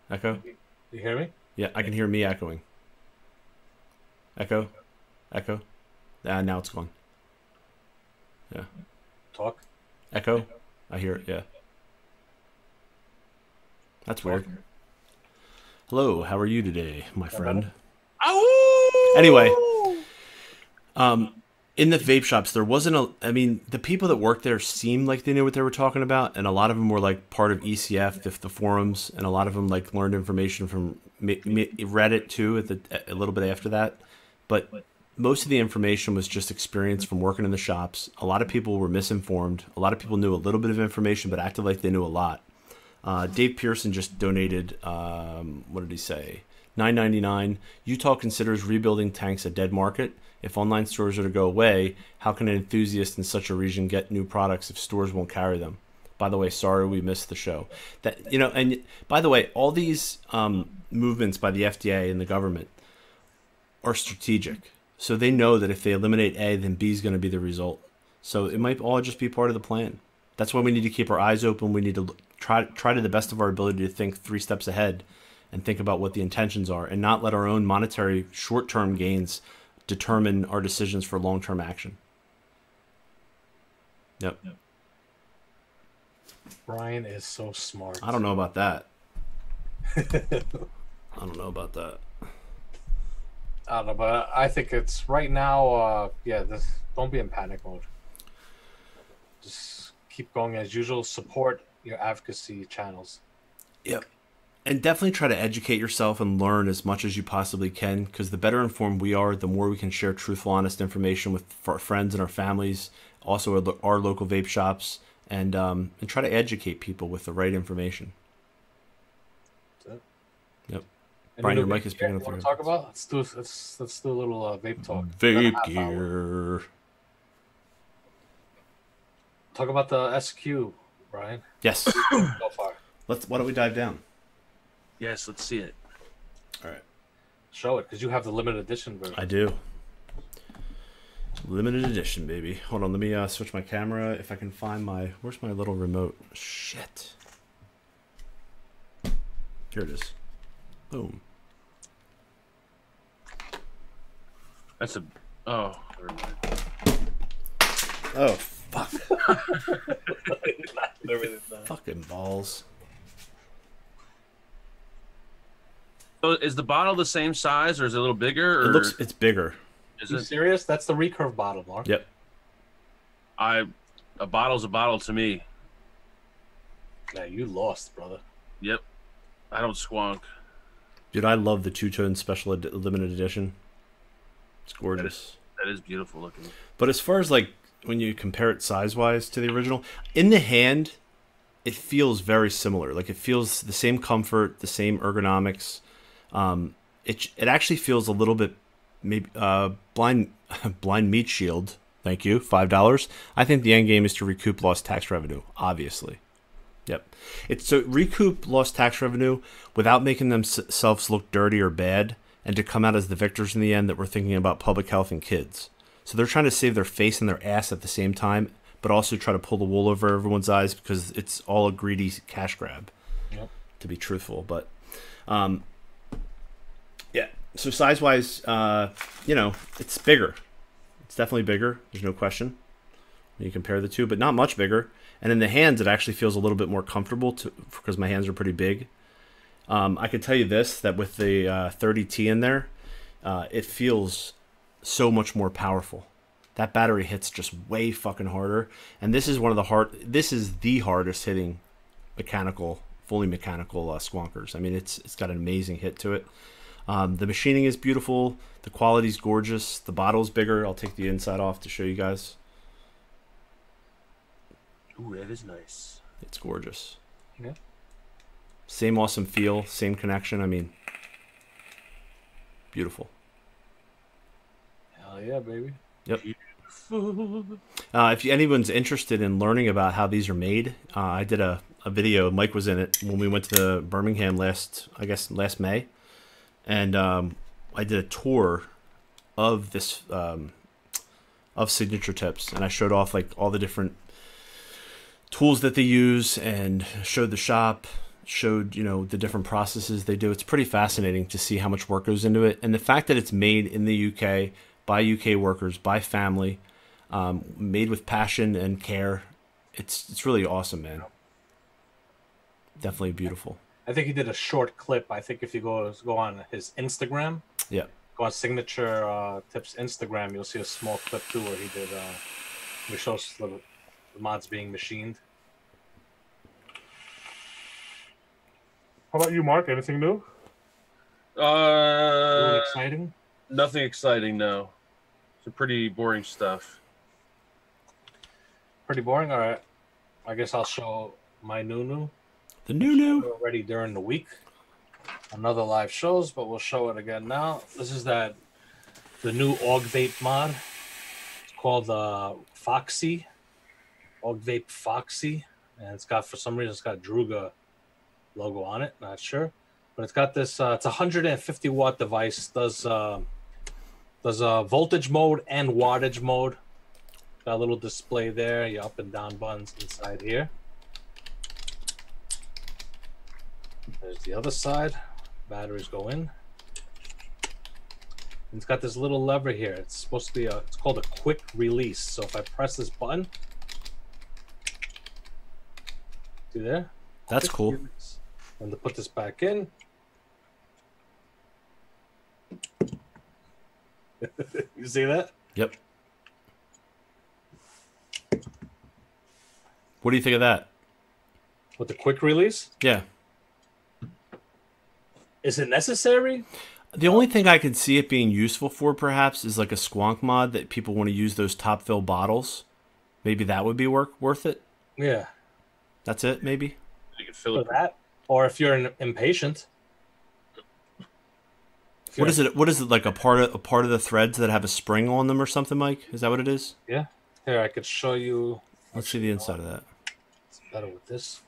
Echo? You hear me? Yeah, I can hear me echoing. Echo? Echo? Ah, now it's gone. Yeah. Talk. Echo? I hear it, yeah. That's weird. Hello, how are you today, my friend? Anyway, um, in the vape shops, there wasn't a. I mean, the people that worked there seemed like they knew what they were talking about, and a lot of them were like part of ECF, if the forums, and a lot of them like learned information from Reddit too. At the a little bit after that, but most of the information was just experience from working in the shops. A lot of people were misinformed. A lot of people knew a little bit of information, but acted like they knew a lot. Uh, Dave Pearson just donated. Um, what did he say? Nine ninety nine. Utah considers rebuilding tanks a dead market. If online stores are to go away, how can an enthusiast in such a region get new products if stores won't carry them? By the way, sorry we missed the show. That you know, and by the way, all these um, movements by the FDA and the government are strategic. So they know that if they eliminate A, then B is going to be the result. So it might all just be part of the plan. That's why we need to keep our eyes open. We need to try try to the best of our ability to think three steps ahead and think about what the intentions are and not let our own monetary short-term gains determine our decisions for long-term action. Yep. yep. Brian is so smart. I don't know about that. I don't know about that. I don't know, but I think it's right now. Uh, yeah, this don't be in panic mode. Just keep going as usual. Support your advocacy channels. Yep. And definitely try to educate yourself and learn as much as you possibly can because the better informed we are, the more we can share truthful, honest information with our friends and our families, also our, our local vape shops, and um, and try to educate people with the right information. Yep. Brian, your mic is picking up you wanna talk about. Let's do let's let's do a little uh, vape talk. Vape hour. gear. Talk about the SQ, Brian. Yes. Go far. Let's. Why don't we dive down? Yes, let's see it. All right. Show it because you have the limited edition version. I do. Limited edition, baby. Hold on, let me uh, switch my camera. If I can find my, where's my little remote? Shit. Here it is. Boom. That's a. Oh. Oh fuck! Fucking balls. So is the bottle the same size, or is it a little bigger? Or It looks, it's bigger. is You it? serious? That's the recurve bottle, Mark. Yep. I a bottle's a bottle to me. Yeah, you lost, brother. Yep. I don't squonk. Dude, I love the two tone special ed- limited edition. It's gorgeous. That is beautiful looking. But as far as like when you compare it size wise to the original, in the hand, it feels very similar. Like it feels the same comfort, the same ergonomics. Um, it it actually feels a little bit maybe uh, blind blind meat shield. Thank you, five dollars. I think the end game is to recoup lost tax revenue. Obviously, yep. It's to recoup lost tax revenue without making themselves look dirty or bad, and to come out as the victors in the end that we're thinking about public health and kids. So they're trying to save their face and their ass at the same time, but also try to pull the wool over everyone's eyes because it's all a greedy cash grab. Yep. To be truthful, but um. So size wise, uh, you know, it's bigger. It's definitely bigger. There's no question when you compare the two, but not much bigger. And in the hands, it actually feels a little bit more comfortable because my hands are pretty big. Um, I can tell you this: that with the uh, 30T in there, uh, it feels so much more powerful. That battery hits just way fucking harder, and this is one of the hard. This is the hardest hitting mechanical, fully mechanical uh, squonkers. I mean, it's it's got an amazing hit to it. Um, the machining is beautiful. The quality's gorgeous. The bottle's bigger. I'll take the inside off to show you guys. Ooh, that is nice. It's gorgeous. Yeah. Same awesome feel, same connection. I mean, beautiful. Hell yeah, baby. Uh, if anyone's interested in learning about how these are made, uh, I did a, a video. Mike was in it when we went to Birmingham last, I guess, last May, and um, I did a tour of this um, of Signature Tips, and I showed off like all the different tools that they use, and showed the shop, showed you know the different processes they do. It's pretty fascinating to see how much work goes into it, and the fact that it's made in the UK by UK workers, by family, um, made with passion and care. It's it's really awesome, man. Definitely beautiful. I think he did a short clip. I think if you go go on his Instagram, Yeah. go on Signature uh, Tips Instagram, you'll see a small clip too where he did. Uh, he shows the, the mods being machined. How about you, Mark? Anything new? Really Uh, exciting? nothing exciting. No, it's pretty boring stuff. Pretty boring. All right. I guess I'll show my new new. The new new. already during the week Another live shows, but we'll show it again now. This is that the new Aug Vape mod. It's called uh, Foxy, Aug Vape Foxy, and it's got for some reason it's got Druga logo on it. Not sure, but it's got this. Uh, it's a 150 watt device. Does uh, does a voltage mode and wattage mode. Got a little display there. Your up and down buttons inside here. There's the other side. Batteries go in. And it's got this little lever here. It's supposed to be a. It's called a quick release. So if I press this button, see there. That's Quick cool. release. And to put this back in. you see that? Yep. What do you think of that? With the quick release, Yeah. Is it necessary? The only thing I could see it being useful for, perhaps, is like a squonk mod that people want to use those top fill bottles. Maybe that would be work worth it. Yeah, That's it, maybe. You can fill for it. that. Or if you're an impatient. If you're- is it? What is it like a part of a part of the threads that have a spring on them or something, Mike? Is that what it is? Yeah. Here, I could show you. Let's see the inside of that. It's better with this.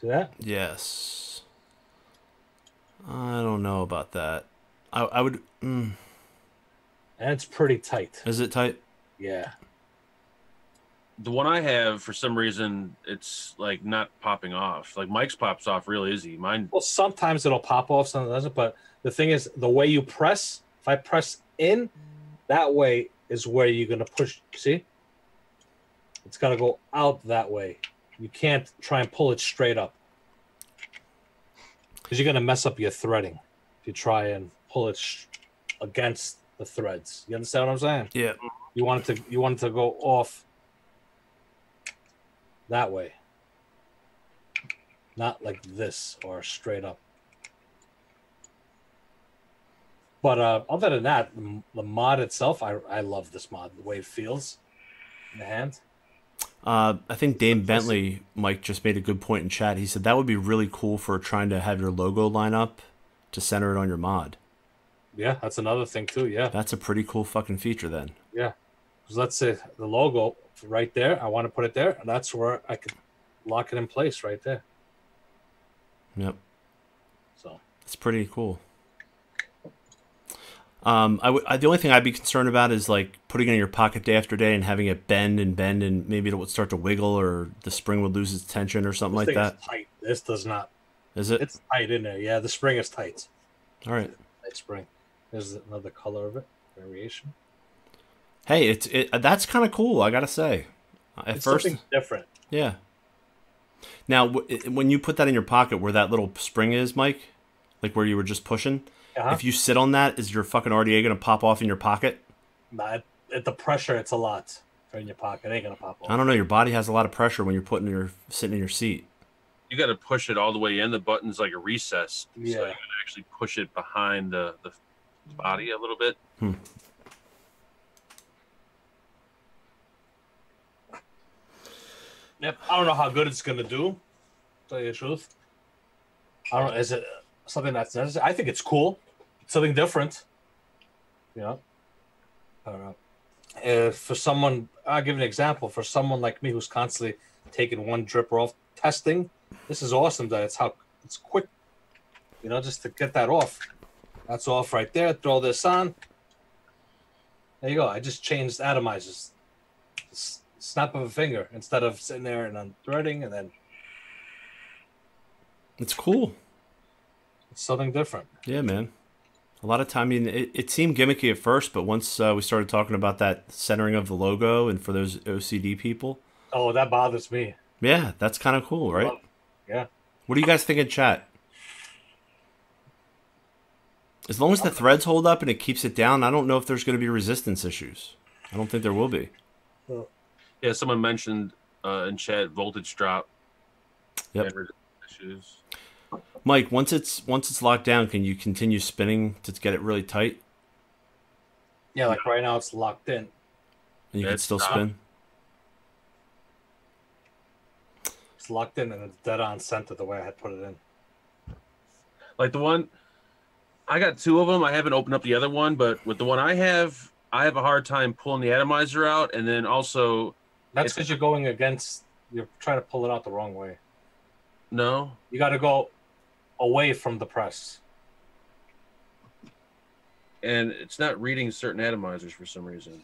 See that? Yes. I don't know about that. I, I would. Mm, And it's pretty tight. is it tight? Yeah. The one I have, for some reason, it's like not popping off. Like Mike's pops off real easy. Mine, Well, sometimes it'll pop off, sometimes it doesn't. But the thing is, the way you press, if I press in, that way is where you're gonna push. See? It's gotta go out that way. You can't try and pull it straight up because you're gonna mess up your threading if you try and pull it against the threads. You understand what I'm saying? Yeah. You want it to you want it to go off that way. Not like this or straight up. But uh, other than that, the, the mod itself, I, I love this mod, the way it feels in the hand. Uh, I think Dame Bentley, Mike, just made a good point in chat. He said that would be really cool for trying to have your logo line up to center it on your mod. Yeah, that's another thing too. Yeah, That's a pretty cool fucking feature then. yeah. Because let's say the logo right there, I want to put it there, and that's where I could lock it in place right there. Yep. So It's pretty cool. Um, I w- I, the only thing I'd be concerned about is like putting it in your pocket day after day and having it bend and bend and maybe it would start to wiggle or the spring would lose its tension or something this like that. tight. This does not. Is it? It's tight in there. Yeah, the spring is tight. All right. Tight spring. There's another color of it variation. Hey, it's it. That's kind of cool. I gotta say. At it's first, something different. yeah. Now, w- when you put that in your pocket, where that little spring is, Mike, like where you were just pushing, Uh-huh. if you sit on that, is your fucking RDA gonna pop off in your pocket? Nah, at, at the pressure, it's a lot in your pocket. It ain't gonna pop off. I don't know. Your body has a lot of pressure when you're putting your sitting in your seat. you got to push it all the way in. The button's like a recess. So you Yeah. got to actually push it behind the, the body a little bit. Yep. I don't know how good it's gonna do. Tell you the truth. I don't. Is it something that's necessary? I think it's cool. Something different. You know. I don't know. If for someone, I'll give an example. For someone like me who's constantly taking one dripper off, testing, this is awesome. That it's how it's quick. You know, just to get that off. That's off right there. Throw this on. There you go. I just changed atomizers. Snap of a finger instead of sitting there and unthreading and then It's cool. it's something different. Yeah, man. A lot of time, I mean, it, it seemed gimmicky at first, but once uh, we started talking about that centering of the logo, and for those OCD people, Oh, that bothers me. yeah, that's kind of cool, right? Love- Yeah. What do you guys think in chat? As long as the threads hold up and it keeps it down, I don't know if there's going to be resistance issues. I don't think there will be. Yeah, someone mentioned uh, in chat voltage drop. Yep. Issues. Mike, once it's once it's locked down, can you continue spinning to get it really tight, Yeah, like right now it's locked in. and you Yeah, can still not. spin? It's locked in and it's dead on center the way I had put it in. Like the one, I got two of them. I haven't opened up the other one, but with the one I have, I have a hard time pulling the atomizer out, and then also That's because you're going against. You're trying to pull it out the wrong way. no, You got to go away from the press. and it's not reading certain atomizers for some reason.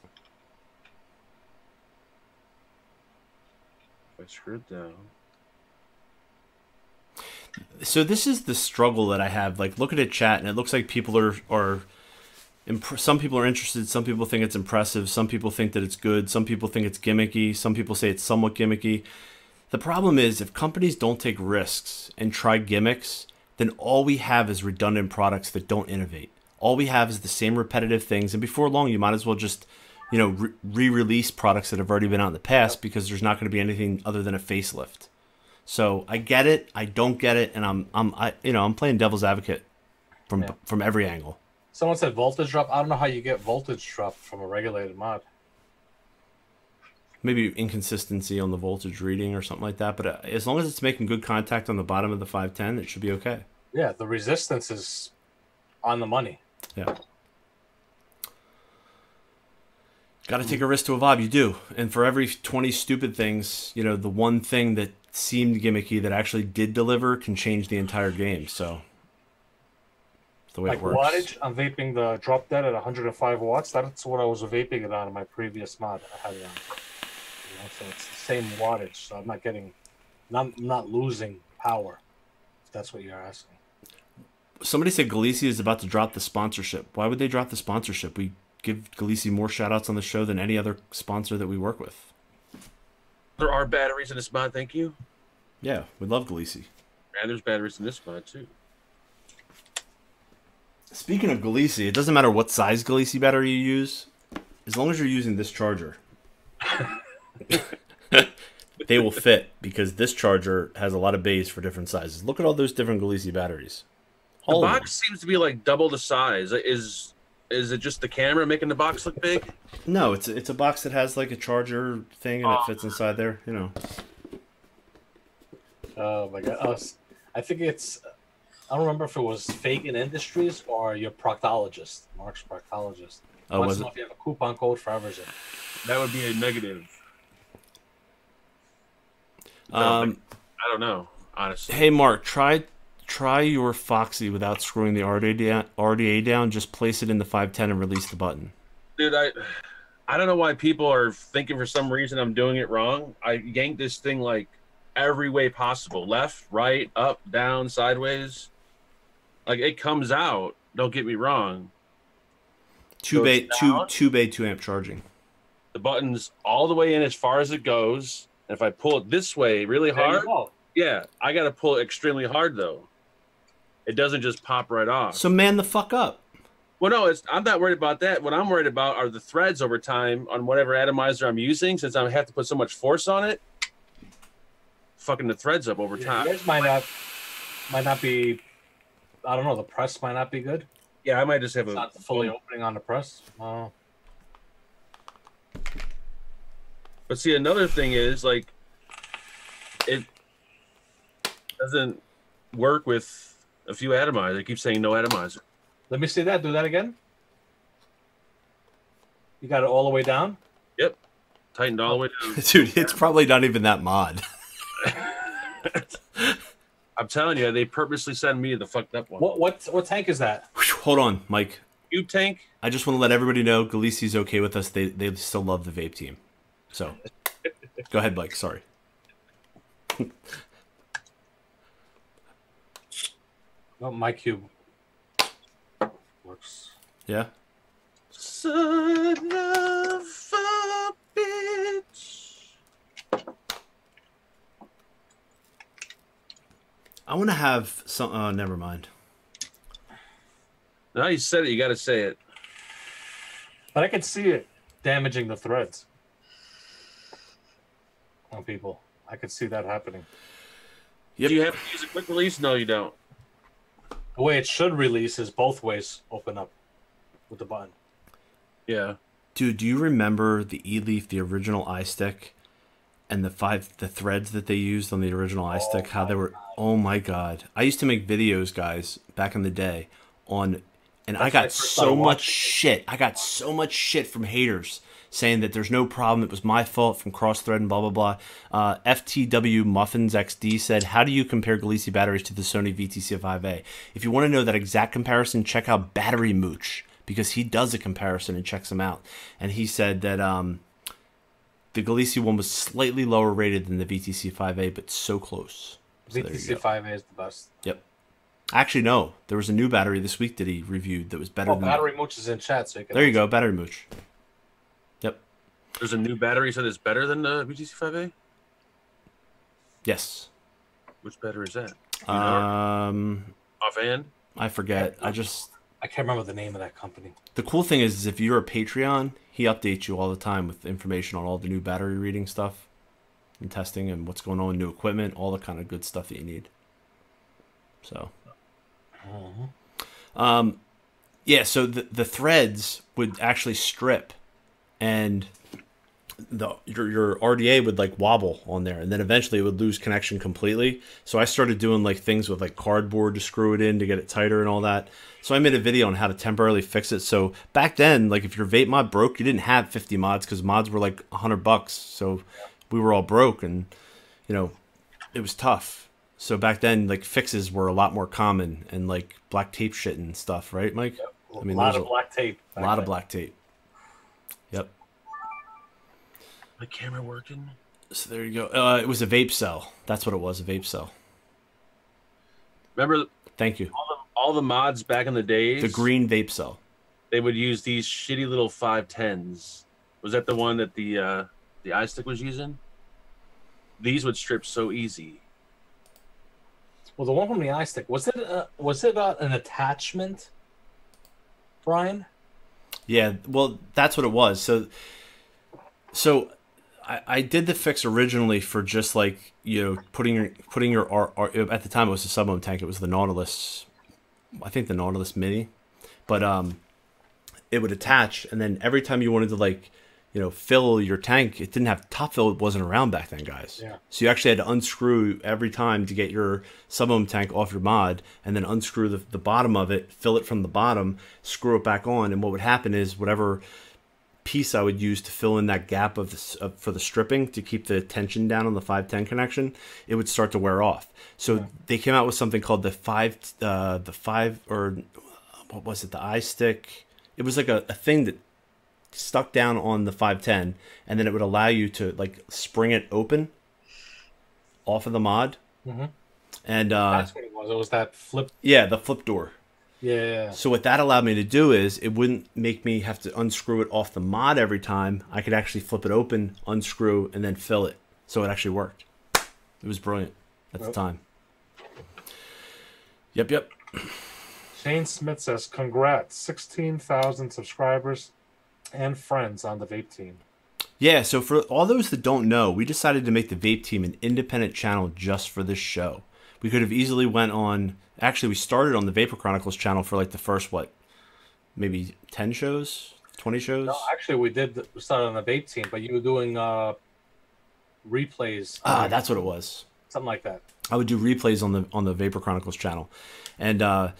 If I screw it down. so this is the struggle that I have. Like look at a chat, and it looks like people are are. Some people are interested. Some people think it's impressive. Some people think that it's good. Some people think it's gimmicky. Some people say it's somewhat gimmicky. The problem is if companies don't take risks and try gimmicks, then all we have is redundant products that don't innovate. All we have is the same repetitive things, and before long, you might as well just, you know, re- re-release products that have already been out in the past because there's not going to be anything other than a facelift. So I get it, I don't get it, and I'm I'm I you know I'm playing devil's advocate from Yeah. from every angle. Someone said voltage drop. I don't know how you get voltage drop from a regulated mod. Maybe inconsistency on the voltage reading or something like that. But uh, as long as it's making good contact on the bottom of the 510, it should be okay. Yeah, the resistance is on the money. Yeah. Got to take a risk to evolve. You do. And for every 20 stupid things, you know, the one thing that seemed gimmicky that actually did deliver can change the entire game. So, it's the way Like it works. wattage, I'm vaping the drop dead at 105 watts. That's what I was vaping it on in my previous mod. I had it on. You know, so it's the same wattage. So I'm not getting, not not losing power. If that's what you're asking. Somebody said Golisi is about to drop the sponsorship. Why would they drop the sponsorship? We give Golisi more shout outs on the show than any other sponsor that we work with. There are batteries in this mod, thank you. Yeah, we love Golisi. And there's batteries in this mod too. Speaking of Golisi, it doesn't matter what size Golisi battery you use, as long as you're using this charger. they will fit because this charger has a lot of bays for different sizes. Look at all those different Golisi batteries. The All of them. box seems to be like double the size. Is is it just the camera making the box look big? No, it's it's a box that has like a charger thing and it Oh. fits inside there. You know, Oh my god! Oh, s- I think it's. I don't remember if it was Fagan Industries or your proctologist, Mark's proctologist. oh, Wants was to know it? if you have a coupon code for Everson. That would be a negative. Um, I don't know, honestly. hey Mark, try try your Foxy without screwing the RDA down, RDA down. Just place it in the 510 and release the button. dude i i don't know why people are thinking for some reason i'm doing it wrong i yanked this thing like every way possible left right up down sideways like it comes out don't get me wrong Two bay, two two bay, two amp charging. the button's all the way in as far as it goes and if i pull it this way really There hard yeah i gotta pull it extremely hard though it doesn't just pop right off So man the fuck up. Well, no, it's I'm not worried about that. What I'm worried about are the threads over time on whatever atomizer I'm using, since I have to put so much force on it. Fucking the threads up over Yeah, time. yours might not might not be. I don't know. The press might not be good. Yeah, I might just have It's a not fully opening on the press. Oh, But see, another thing is like it doesn't work with a few atomizers. I keep saying no atomizer. let me see that. Do that again. You got it all the way down. Yep, tightened all the way down. Dude, it's probably not even that mod. I'm telling you, they purposely send me the fucked up one. What what what tank is that? Hold on, Mike. Cube tank? I just want to let everybody know Golisi's okay with us. They they still love the vape team. So go ahead, Mike. Sorry. Oh, my cube works. Yeah. Son of a bitch. I want to have some. Oh, never mind. Now you said it, you got to say it. But I could see it damaging the threads on people. I could see that happening. Yep. Do you have to use a quick release? No, you don't. The way it should release is both ways open up with the button. Yeah. Dude, do you remember the E Leaf, the original iStick, and the five the threads that they used on the original iStick? how they were? Oh my god! I used to make videos, guys, back in the day on, and I That's I got so much shit. I got so much shit from haters saying that there's no problem. It was my fault from cross thread and blah blah blah. Uh, FTW Muffins XD said, "How do you compare Golisi batteries to the Sony VTC5A? If you want to know that exact comparison, check out Battery Mooch." Because he does a comparison and checks them out, and he said that um, the Golisi one was slightly lower rated than the VTC 5A, but so close. So VTC 5A is the best. Yep. Actually, no. There was a new battery this week that he reviewed that was better Oh, than battery mooch is in chat, so you can. There you go, battery mooch. Yep. There's a new battery so that is better than the VTC5A. Yes. Which battery is that? know? Um, Offhand? I forget. I just I can't remember the name of that company. the cool thing is, is if you're a Patreon, he updates you all the time with information on all the new battery reading stuff and testing and what's going on with new equipment, all the kind of good stuff that you need. So. Mhm. Um, Yeah, so the the threads would actually strip, and the your your RDA would like wobble on there, and then eventually it would lose connection completely. So I started doing like things with like cardboard to screw it in to get it tighter and all that. So I made a video on how to temporarily fix it. So back then, like if your vape mod broke, you didn't have 50 mods because mods were like 100 bucks. So we were all broke, and you know, it was tough. So back then, like fixes were a lot more common, and like black tape shit and stuff, right, Mike? I mean, a lot of black tape. A lot of black tape. My camera working? So there you go. Uh, it was a vape cell. That's what it was, a vape cell. Remember Thank you. all the, all the mods back in the days? The green vape cell. They would use these shitty little five tens. Was that the one that the uh, the iStick was using? These would strip so easy. Well, the one from the iStick was it? Uh, was it uh, an attachment, Brian? Yeah, well, that's what it was. So, so I, I did the fix originally for just like you know putting your putting your R, R, at the time it was a submarine tank. It was the Nautilus, I think the Nautilus Mini, but um, it would attach, and then every time you wanted to like you know fill your tank, it didn't have top fill. It wasn't around back then, guys. Yeah. So you actually had to unscrew every time to get your submarine tank off your mod, and then unscrew the, the bottom of it, fill it from the bottom, screw it back on, and what would happen is whatever piece I would use to fill in that gap of, the, of for the stripping to keep the tension down on the 510 connection, it would start to wear off. So they came out with something called the five, uh, the five or what was it, the eye stick? It was like a, a thing that stuck down on the 510, and then it would allow you to like spring it open off of the mod. Mhm. And uh, That's what it was. It was that flip. yeah, the flip door. Yeah. So what that allowed me to do is it wouldn't make me have to unscrew it off the mod every time. I could actually flip it open, unscrew, and then fill it. So it actually worked. It was brilliant at the time. Yep, yep. Shane Smith says, "Congrats, sixteen thousand subscribers and friends on the vape team." Yeah, so for all those that don't know, we decided to make the Vape Team an independent channel just for this show. We could have easily went on actually we started on the Vapor Chronicles channel for like the first what? Maybe 10 shows? 20 shows? No, actually, we did we started on the vape team, but you were doing uh replays. ah, that's what it was. something like that. I would do replays on the on the Vapor Chronicles channel, and uh,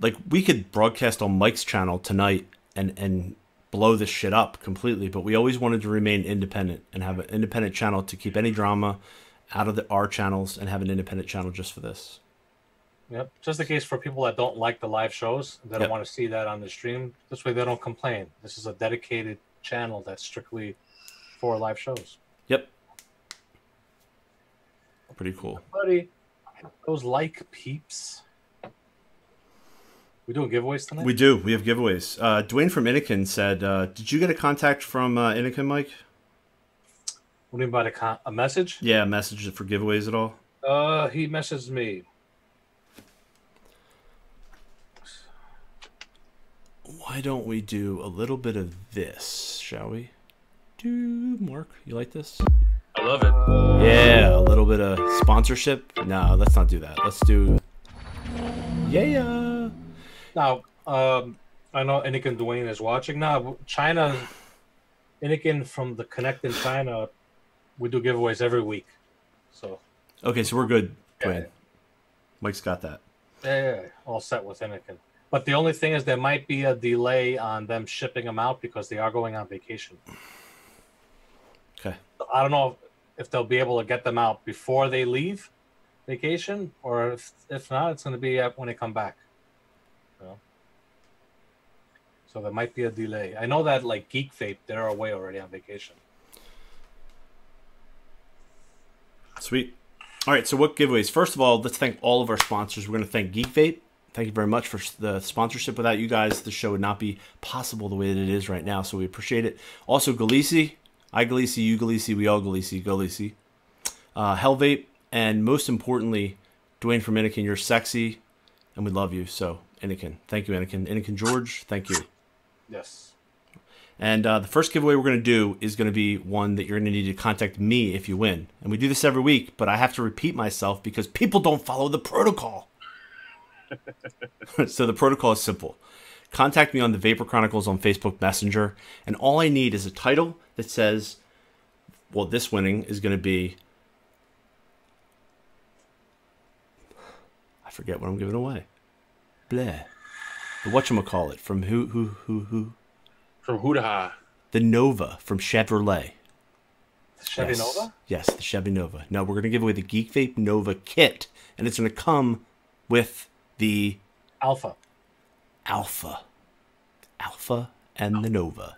like we could broadcast on Mike's channel tonight and and blow this shit up completely. But we always wanted to remain independent and have an independent channel to keep any drama out of the, our channels and have an independent channel just for this. Yep. Just the case for people that don't like the live shows, don't Yep. want to see that on the stream. This way, they don't complain. This is a dedicated channel that's strictly for live shows. Yep. Pretty cool. Buddy, those like peeps. We doing giveaways tonight? We do. We have giveaways. Uh, Dwayne from Innokin said, uh, "Did you get a contact from uh, Innokin, Mike? What do you mean by the con- a message? Yeah, messages for giveaways at all? Uh, he messaged me. Why don't we do a little bit of this, shall we? Do Mark, you like this? I love it. Yeah, a little bit of sponsorship. No, let's not do that. Let's do. Yeah. Now, um, I know Innokin Dwayne is watching now. China, Innokin from the Connect in China, we do giveaways every week. So, Okay, so we're good, Yeah. Mike's got that. yeah, yeah, all set with Innokin. But the only thing is, there might be a delay on them shipping them out because they are going on vacation. Okay. I don't know if they'll be able to get them out before they leave vacation, or if, if not, it's going to be when they come back. You know? So there might be a delay. I know that like Geek Vape, they're away already on vacation. Sweet. All right, so what giveaways? First of all, let's thank all of our sponsors. We're going to thank Geek Vape. Thank you very much for the sponsorship. Without you guys, the show would not be possible the way that it is right now. So we appreciate it. Also, Golisi, I Golisi, you Golisi, we all Golisi, Golisi. Uh, Hell Vape, and most importantly, Dwayne from Innokin, you're sexy, and we love you. So, Innokin, thank you, Innokin. Anakin George, thank you. Yes. And uh, the first giveaway we're going to do is going to be one that you're going to need to contact me if you win. And we do this every week, but I have to repeat myself because people don't follow the protocol. so the protocol is simple contact me on the Vapor Chronicles on Facebook Messenger, and all I need is a title that says, well, this winning is going to be. I forget what I'm giving away. Bleh. The whatchamacallit from who, who, who, who? From Hudaha. The Nova from Chevrolet. Chevy yes. Nova? Yes, the Chevy Nova. No, we're going to give away the Geek Vape Nova kit, and it's going to come with the Alpha. Alpha. Alpha and the Nova.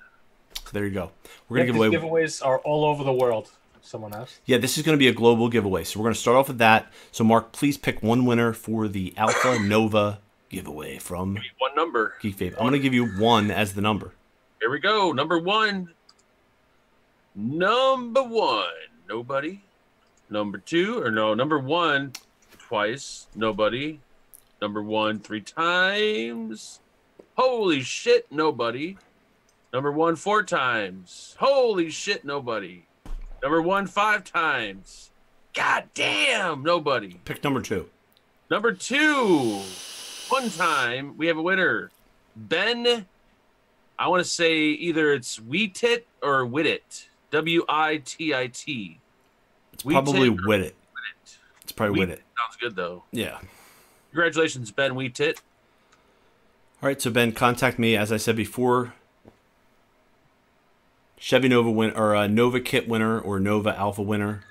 So there you go. We're Yeah, going to give away. giveaways are all over the world. Someone asked. Yeah, this is going to be a global giveaway. So we're going to start off with that. So, Mark, please pick one winner for the Alpha Nova giveaway from One number. Geek Vape. I'm going to give you one as the number. Here we go. Number one. Number one. Nobody. Number two, or no, number one twice. Nobody. Number one three times. Holy shit, nobody. Number one four times. Holy shit, nobody. Number one five times. God damn, nobody. Pick number two. Number two, one time we have a winner. Ben, I want to say either it's Wheatit or Witit. W I T I T. It's Wheatit probably with. It's probably with it. Sounds good though. Yeah. Congratulations, Ben Wheatit. All right, so Ben, contact me as I said before. Chevy Nova win or uh, Nova kit winner or Nova Alpha winner.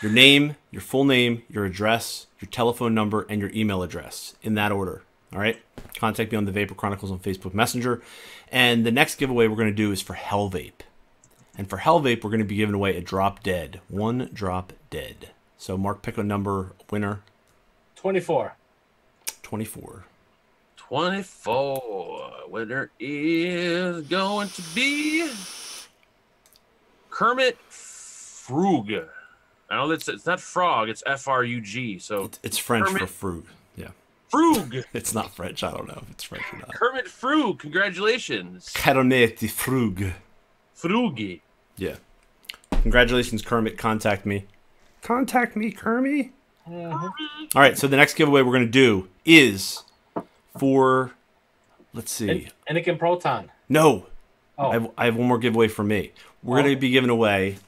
Your name, your full name, your address, your telephone number, and your email address in that order. All right. Contact me on the Vapor Chronicles on Facebook Messenger. And the next giveaway we're going to do is for Hell Vape. And for Hell Vape, we're going to be giving away a drop dead. One drop dead. So, Mark, pick a number winner 24. 24. 24. Winner is going to be Kermit Frug. I know that's it's not frog, it's F R U G. So It's, it's French Kermit. for frug. Yeah. Frug. It's not French. I don't know if it's French or not. Kermit Frug, congratulations. Caronet Frug. Frugi. Yeah. Congratulations, Kermit. Contact me. Contact me, Kermit. Mhm. All right. So the next giveaway we're going to do is for, let's see. And, Innokin Proton. No, Oh, I have, I have one more giveaway for me. We're Oh. going to be giving away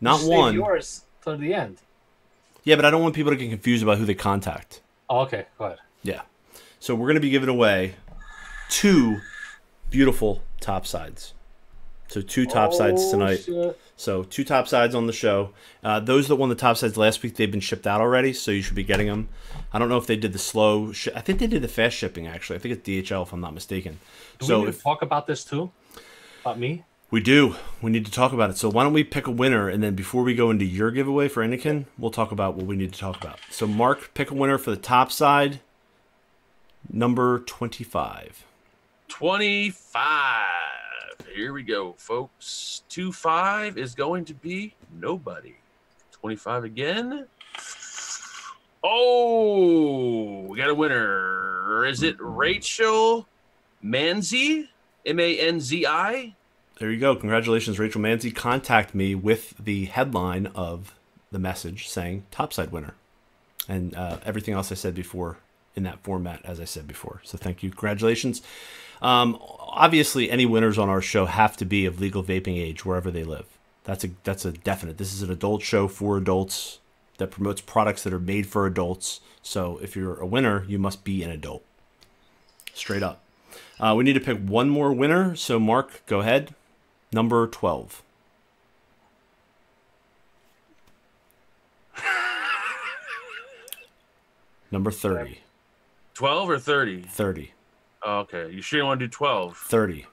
not save one. yours till the end. Yeah, but I don't want people to get confused about who they contact. Oh, okay, go ahead. Yeah. So we're going to be giving away two beautiful top sides. So two top sides Oh, tonight. shit. So two top sides on the show. Uh, those that won the top sides last week, they've been shipped out already, so you should be getting them. I don't know if they did the slow. Sh- I think they did the fast shipping actually. I think it's DHL if I'm not mistaken. Do so we need if to talk about this too? About me? we do, we need to talk about it. So why don't we pick a winner, and then before we go into your giveaway for Innokin, we'll talk about what we need to talk about. So Mark, pick a winner for the top side. Number twenty-five. 25. Here we go, folks. 2 5 is going to be nobody. 25 again. Oh, we got a winner. Is it Rachel Manzi? M A N Z I? There you go. Congratulations, Rachel Manzi. Contact me with the headline of the message saying topside winner. And uh, everything else I said before in that format, as I said before. So thank you. Congratulations. Um, obviously, any winners on our show have to be of legal vaping age wherever they live. That's a that's a definite. This is an adult show for adults that promotes products that are made for adults. So if you're a winner, you must be an adult. Straight up. Uh, we need to pick one more winner. So, Mark, go ahead. Number 12. Number 30. 12 or 30? 30. Oh, okay. You sure you want to do 12? 30.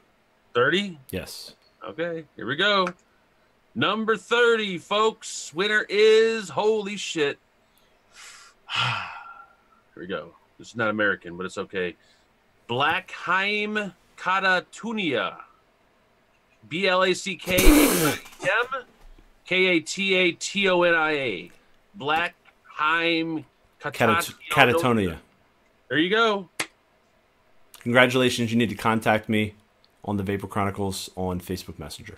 30? Yes. Okay, here we go. Number 30, folks. Winner is holy shit. here we go. This is not American, but it's okay. Blackheim Katatonia. B L A C K M K A T A T O N I A. Blackheim Katatonia. catatonia. There you go. Congratulations. You need to contact me on the Vapor Chronicles on Facebook Messenger.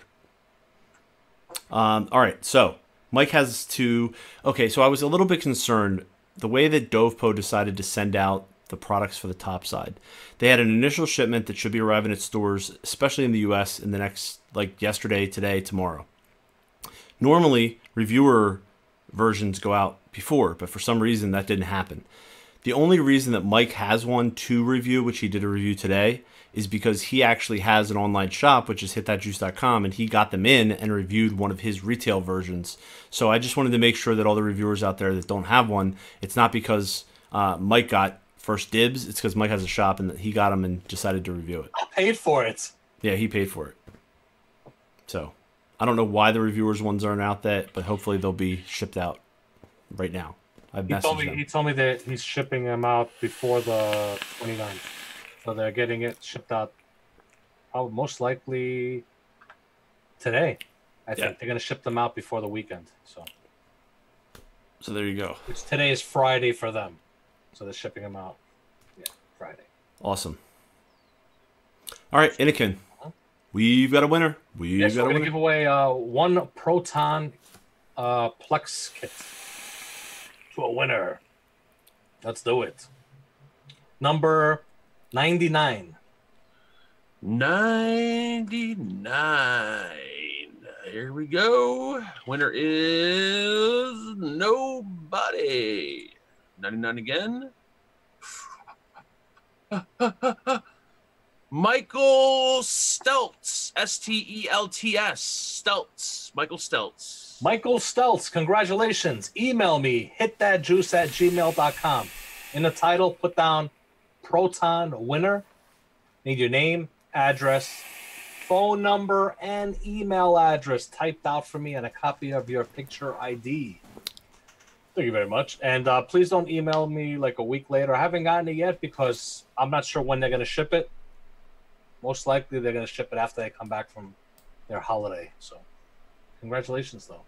Um, all right. So, Mike has to. Okay, so I was a little bit concerned. The way that Dovpo decided to send out the products for the top side. They had an initial shipment that should be arriving at stores, especially in the US, in the next, like yesterday, today, tomorrow. Normally, reviewer versions go out before, but for some reason that didn't happen. The only reason that Mike has one to review, which he did a review today, is because he actually has an online shop, which is hitthatjuice.com, and he got them in and reviewed one of his retail versions. So I just wanted to make sure that all the reviewers out there that don't have one, it's not because uh, Mike got first dibs, it's because Mike has a shop and he got them and decided to review it. I paid for it. Yeah, he paid for it. So I don't know why the reviewers ones aren't out that, but hopefully they'll be shipped out right now. I've He told me them. he told me that he's shipping them out before the 29th. So they're getting it shipped out oh, most likely today. I think Yeah. they're gonna ship them out before the weekend. So So there you go. it's today is Friday for them. So they're shipping them out. Yeah, Friday. Awesome. All right, Innokin. We've got a winner. We've Yes, we're a winner. give away uh, one proton uh, plex kit to a winner. Let's do it. Number 99. 99. Here we go. Winner is nobody. 99 again. Michael Stelts. S T E L T S. Stelts. Michael Stelts. Michael Stelz, congratulations. Email me, hitthatjuice at gmail.com. In the title, put down Proton winner. Need your name, address, phone number, and email address typed out for me and a copy of your picture ID. Thank you very much. And uh, please don't email me like a week later. I haven't gotten it yet because I'm not sure when they're going to ship it. Most likely, they're going to ship it after they come back from their holiday. So, congratulations, though.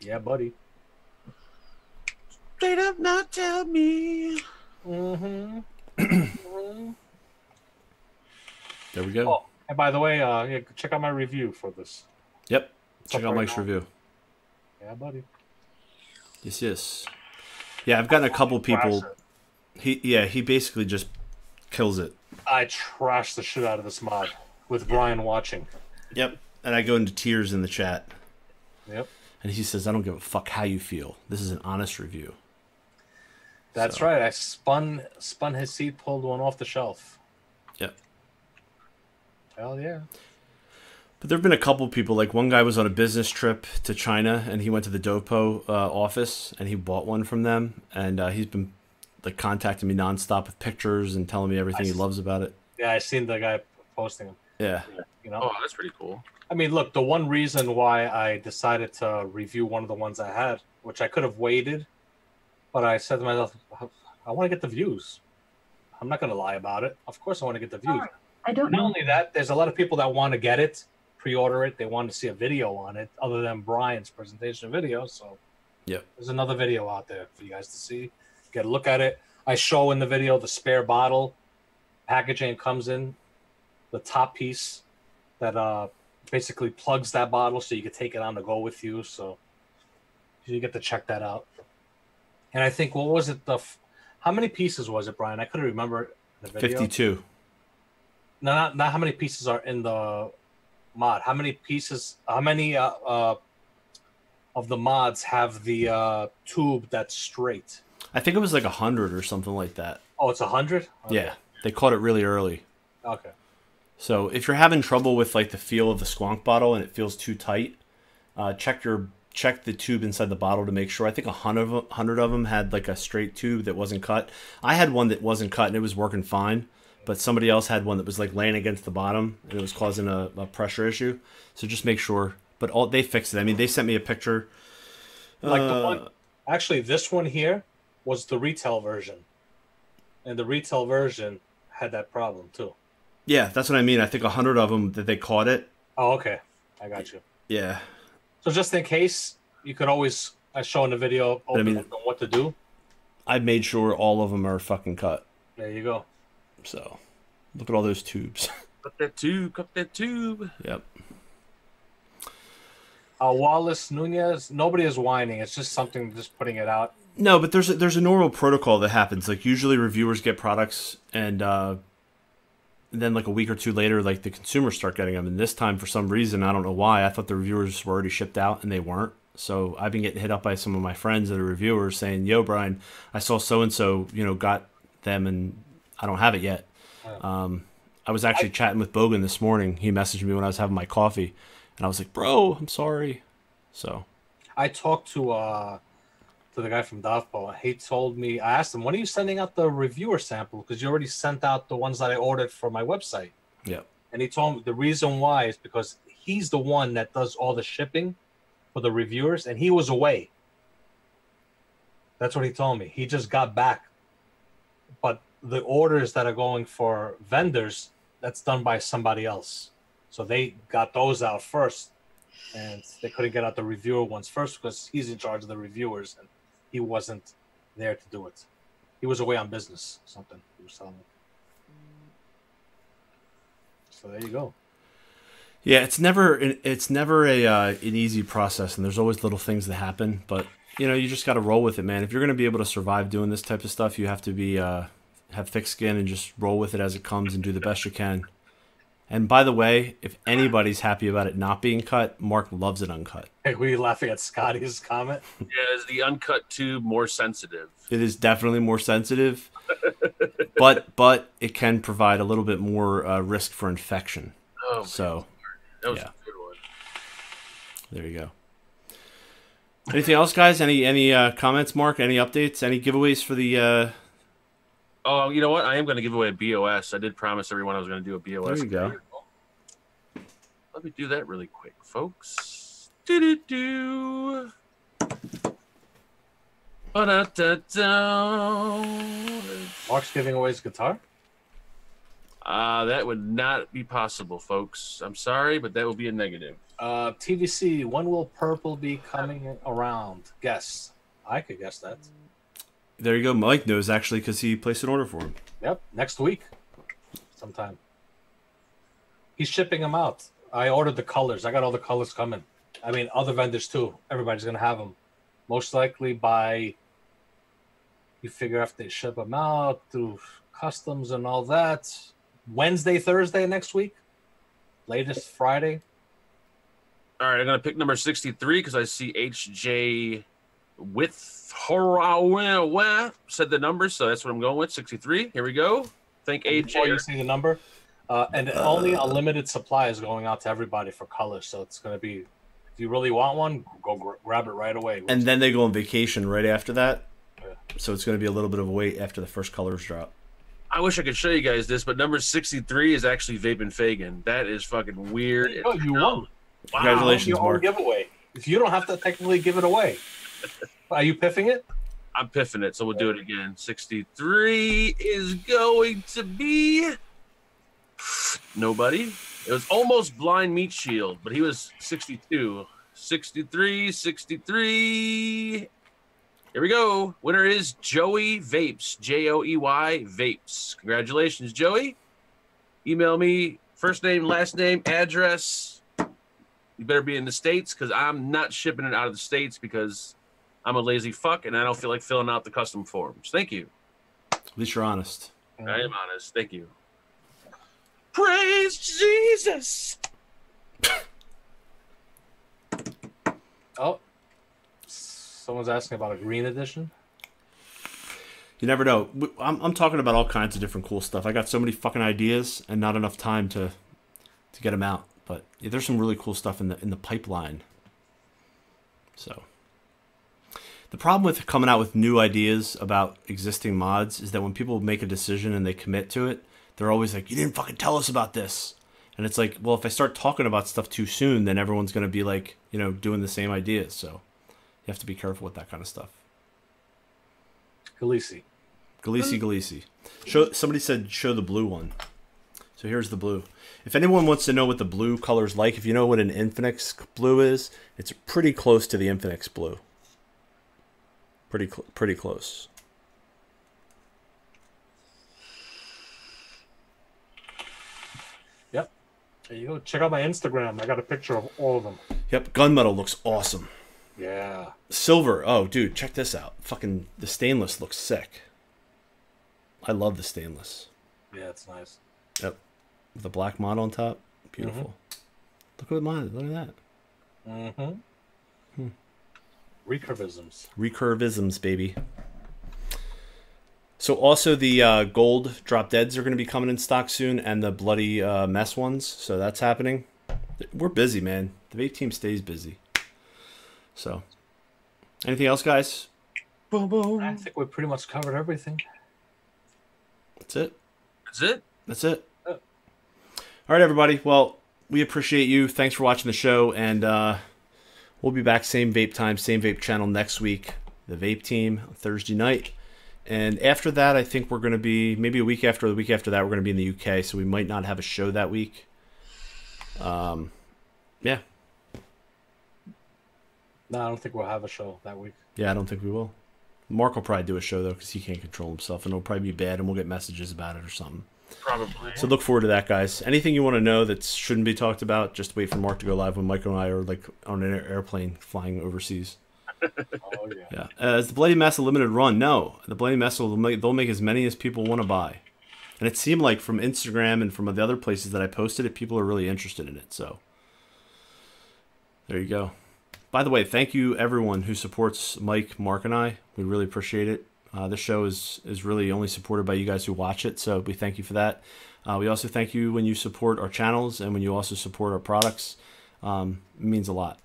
Yeah, buddy. Straight up, not tell me. Mm-hmm. There we go. Oh, and by the way, uh, yeah, check out my review for this. Yep. It's Check out right Mike's now. review. Yeah, buddy. Yes, yes. Yeah, I've gotten a couple people. He yeah, he basically just kills it. I trashed the shit out of this mod with Brian watching. Yep. And I go into tears in the chat, Yep, and he says, "I don't give a fuck how you feel. This is an honest review." that's So- right. I spun spun his seat, pulled one off the shelf. Yep. Hell yeah. But there have been a couple people. Like one guy was on a business trip to China, and he went to the Dovpo uh, office, and he bought one from them, and uh, he's been like contacting me nonstop with pictures and telling me everything he Nice. loves about it. Yeah, I seen the guy posting them. Yeah. You know, Oh, that's pretty cool. I mean, look, the one reason why I decided to review one of the ones I had, which I could have waited, but I said to myself, I want to get the views. I'm not going to lie about it. Of course, I want to get the views. I don't Not know. only that, there's a lot of people that want to get it, pre-order it. They want to see a video on it, other than Brian's presentation video. So, yeah, there's another video out there for you guys to see. Get a look at it. I show in the video the spare bottle packaging comes in, the top piece that uh basically plugs that bottle so you can take it on the go with you. So you get to check that out. And I think what was it? The f- how many pieces was it, Brian? I couldn't remember the video. Fifty-two. No, not not how many pieces are in the mod. How many pieces? How many uh, uh of the mods have the uh tube that's straight? I think it was like a hundred or something like that. Oh, it's a hundred. Yeah, they caught it really early. Okay. So if you're having trouble with like the feel of the squonk bottle and it feels too tight, uh, check your check the tube inside the bottle to make sure. I think a hundred of, hundred of them had like a straight tube that wasn't cut. I had one that wasn't cut and it was working fine, but somebody else had one that was like laying against the bottom and it was causing a, a pressure issue. So just make sure. But all they fixed it. I mean, they sent me a picture. Like the Uh, one, actually, this one here was the retail version, and the retail version had that problem too. Yeah, that's what I mean. I think a hundred of them that they caught it. Oh, okay, I got you. Yeah, So just in case, you could always I show in the video I mean- up on what to do. I made sure all of them are fucking cut. There you go. So look at all those tubes. Cut that tube. Cut that tube. yep. Uh, Wallace Nunez. Nobody is whining. It's just something. Just putting it out. No, but there's a, there's a normal protocol that happens. Like usually reviewers get products and uh, then like a week or two later, like the consumers start getting them. And this time, for some reason, I don't know why, I thought the reviewers were already shipped out and they weren't. So I've been getting hit up by some of my friends that are reviewers saying, "Yo, Brian, I saw so and so, you know, got them and I don't have it yet." Um, I was actually chatting with Bogan this morning. He messaged me when I was having my coffee, and I was like, "Bro, I'm sorry." So I talked to uh to the guy from Dovpo. He told me I asked him, "When are you sending out the reviewer sample? Because you already sent out the ones that I ordered for my website." yeah, And he told me the reason why is because he's the one that does all the shipping for the reviewers, and he was away. That's what he told me. He just got back, but the orders that are going for vendors, that's done by somebody else. So they got those out first, and they couldn't get out the reviewer ones first because he's in charge of the reviewers, and he wasn't there to do it. He was away on business, something he was telling me. So there you go. yeah. It's never it's never a uh, an easy process, and there's always little things that happen. But you know, you just got to roll with it, man. If you're gonna be able to survive doing this type of stuff, you have to be uh, have thick skin and just roll with it as it comes and do the best you can. And by the way, if anybody's happy about it not being cut, Mark loves it uncut. Hey, were you laughing at Scotty's comment? Yeah, is the uncut tube more sensitive? It is definitely more sensitive, but but it can provide a little bit more uh, risk for infection. Oh, So that was yeah. a good one. there you go. Anything else, guys? Any any uh, comments, Mark? Any updates? Any giveaways for the? Uh... Oh, you know what? I am going to give away a BOS. I did promise everyone I was going to do a BOS. There you go. Let me do that really quick, folks. Do-do-do. Ba-da-da-da. Mark's giving away his guitar. Uh, that would not be possible, folks. I'm sorry, but that will be a negative. Uh, TVC. When will Purple be coming around? Guess. I could guess that. There you go. Mike knows actually because he placed an order for him. Yep, next week, sometime. He's shipping them out. I ordered the colors. I got all the colors coming. I mean, other vendors too. Everybody's gonna have them. Most likely by. You figure after they ship them out through customs and all that, Wednesday, Thursday next week, latest Friday. All right, I'm going to pick number 63 because I see HJ with horror said the number, so that's what I'm going with. 63. Here we go. Thank AJ. Before you see the number, uh, and only a limited supply is going out to everybody for colors. So it's gonna be, if you really want one, go gr- grab it right away. And then they go on vacation right after that. Yeah. So it's going to be a little bit of a wait after the first colors drop. I wish I could show you guys this, but number 63 is actually Vaping Fagan. That is fucking weird. There you go, you won. Congratulations, your Mark. giveaway. If you don't have to technically give it away, are you piffing it? I'm piffing it, so we'll do it again. 63 is going to be nobody. It was almost blind meat shield, but he was 62. 63, 63. Here we go. Winner is Joey Vapes. J O E Y Vapes. Congratulations, Joey. Email me first name, last name, address. You better be in the States because I'm not shipping it out of the States because I'm a lazy fuck and I don't feel like filling out the custom forms. Thank you. At least you're honest. I am honest. Thank you. Praise Jesus. Oh, someone's asking about a green edition. You never know. W- I'm, I'm talking about all kinds of different cool stuff. I got so many fucking ideas and not enough time to to get them out. But yeah, there's some really cool stuff in the in the pipeline. So the problem with coming out with new ideas about existing mods is that when people make a decision and they commit to it, they're always like, "You didn't fucking tell us about this." And it's like, well, if I start talking about stuff too soon, then everyone's going to be like, you know, doing the same ideas. So you have to be careful with that kind of stuff. Khaleesi. Golisi Golisi. Show somebody said show the blue one. So here's the blue. If anyone wants to know what the blue color's like, if you know what an Infinix blue is, it's pretty close to the Infinix blue. Pretty cl- pretty close. Yep. There you go. Check out my Instagram. I got a picture of all of them. Yep, gunmetal looks awesome. Yeah. Silver. Oh, dude, check this out. Fucking the stainless looks sick. I love the stainless. Yeah, it's nice. Yep. With the black model on top. Beautiful. Look at mine. Look at that. Mm-hmm. Recurvisms. Recurvisms, baby. So also the uh, gold drop deads are going to be coming in stock soon, and the bloody uh, mess ones. So that's happening. We're busy, man. The vape team stays busy. So, anything else, guys? Boom, boom. I think we pretty much covered everything. That's it. That's it. That's it. Oh. All right, everybody. Well, we appreciate you. Thanks for watching the show, and uh, we'll be back same vape time, same vape channel next week. The vape team Thursday night, and after that, I think we're going to be maybe a week after the week after that, we're going to be in the UK, so we might not have a show that week. Um, yeah, No, I don't think we'll have a show that week. yeah, I don't think we will. Mark will probably do a show though because he can't control himself, and it'll probably be bad, and we'll get messages about it or something. Probably. So look forward to that, guys. Anything you want to know that shouldn't be talked about, just wait for Mark to go live when Michael and I are like on an airplane flying overseas. Oh yeah. Yeah. Uh, is the Bloody Mess a limited run? No. The Bloody Mess will make, they'll make as many as people want to buy. And it seemed like from Instagram and from the other places that I posted it, people are really interested in it. So there you go. By the way, thank you everyone who supports Mike, Mark, and I. We really appreciate it. Uh, this show is is really only supported by you guys who watch it, so we thank you for that. Uh, we also thank you when you support our channels and when you also support our products. Um, it means a lot.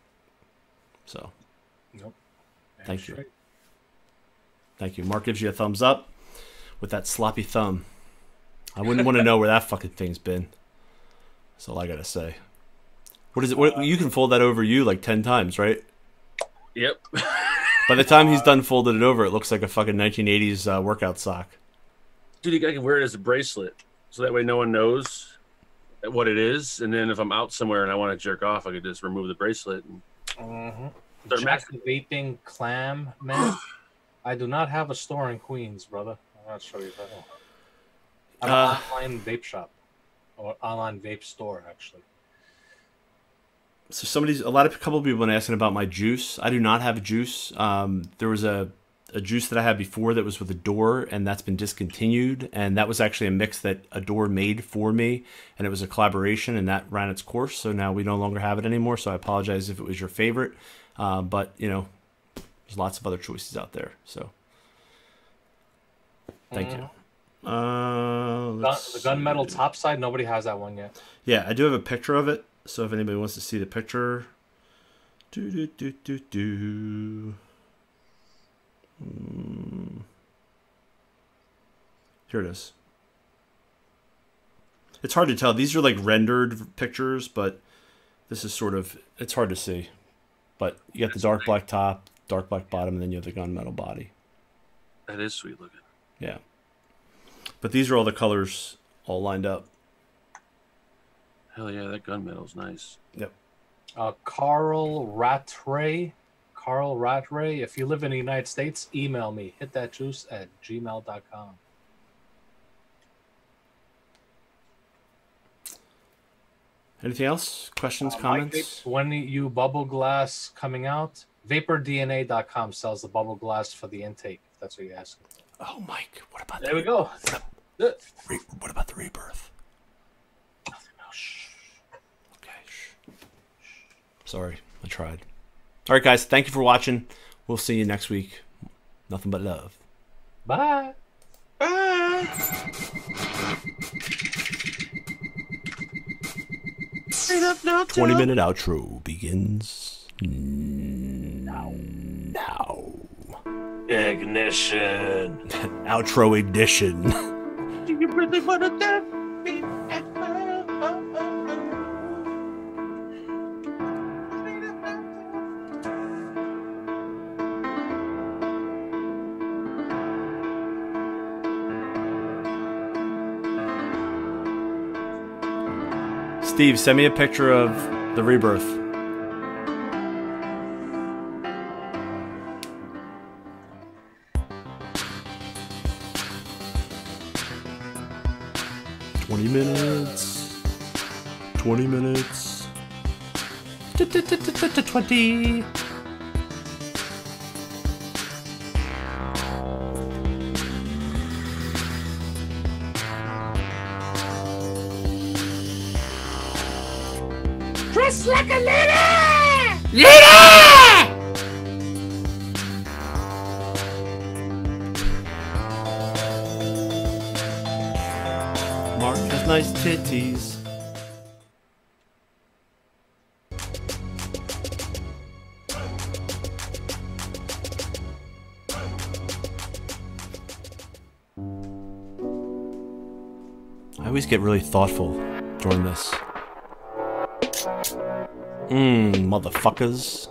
So Nope. Thank you. Thank you. Mark gives you a thumbs up with that sloppy thumb. I wouldn't want to know where that fucking thing's been. That's all I gotta say. What is it? What, you can fold that over you like ten times, right? Yep. By the time he's done folded it over, it looks like a fucking 1980s uh, workout sock. Dude, I can wear it as a bracelet, so that way no one knows what it is. And then if I'm out somewhere and I want to jerk off, I could just remove the bracelet. And Mm-hmm. They're Jack the Vaping Clam Man. I do not have a store in Queens, brother. I'm not sure you that. I have Uh, an online vape shop or online vape store, actually. So somebody's a lot of a couple of people have been asking about my juice. I do not have a juice. Um, there was a a juice that I had before that was with a door, and that's been discontinued. And that was actually a mix that a door made for me, and it was a collaboration, and that ran its course. So now we no longer have it anymore. So I apologize if it was your favorite, uh, but you know, there's lots of other choices out there. So thank you. Uh, the gunmetal top side, nobody has that one yet. Yeah, I do have a picture of it. So if anybody wants to see the picture, do do do do do. Hmm. Here it is. It's hard to tell. These are like rendered pictures, but this is sort of it's hard to see. But you got the dark black top, dark black bottom, and then you have the gunmetal body. that is sweet looking. Yeah. But these are all the colors all lined up. Hell yeah, that gunmetal's nice. Yep. Uh, Carl Rattray. Carl Rattray. If you live in the United States, email me. Hit that juice at gmail.com. Anything else? Questions, Uh, comments? vapes, when you bubble glass coming out, vapordna.com sells the bubble glass for the intake. If that's what you're asking. Oh, Mike, what about There we go. Uh, what about the rebirth? oh, shh. Okay. Shh. Sorry, I tried. All right, guys. Thank you for watching. We'll see you next week. Nothing but love. Bye. Bye. Twenty minute outro begins now. Now. Ignition. Outro edition. Steve, send me a picture of the rebirth. Twenty minutes. Twenty minutes. Twenty. A lady! Lady! Mark has nice titties. I always get really thoughtful during this. Mmm, motherfuckers.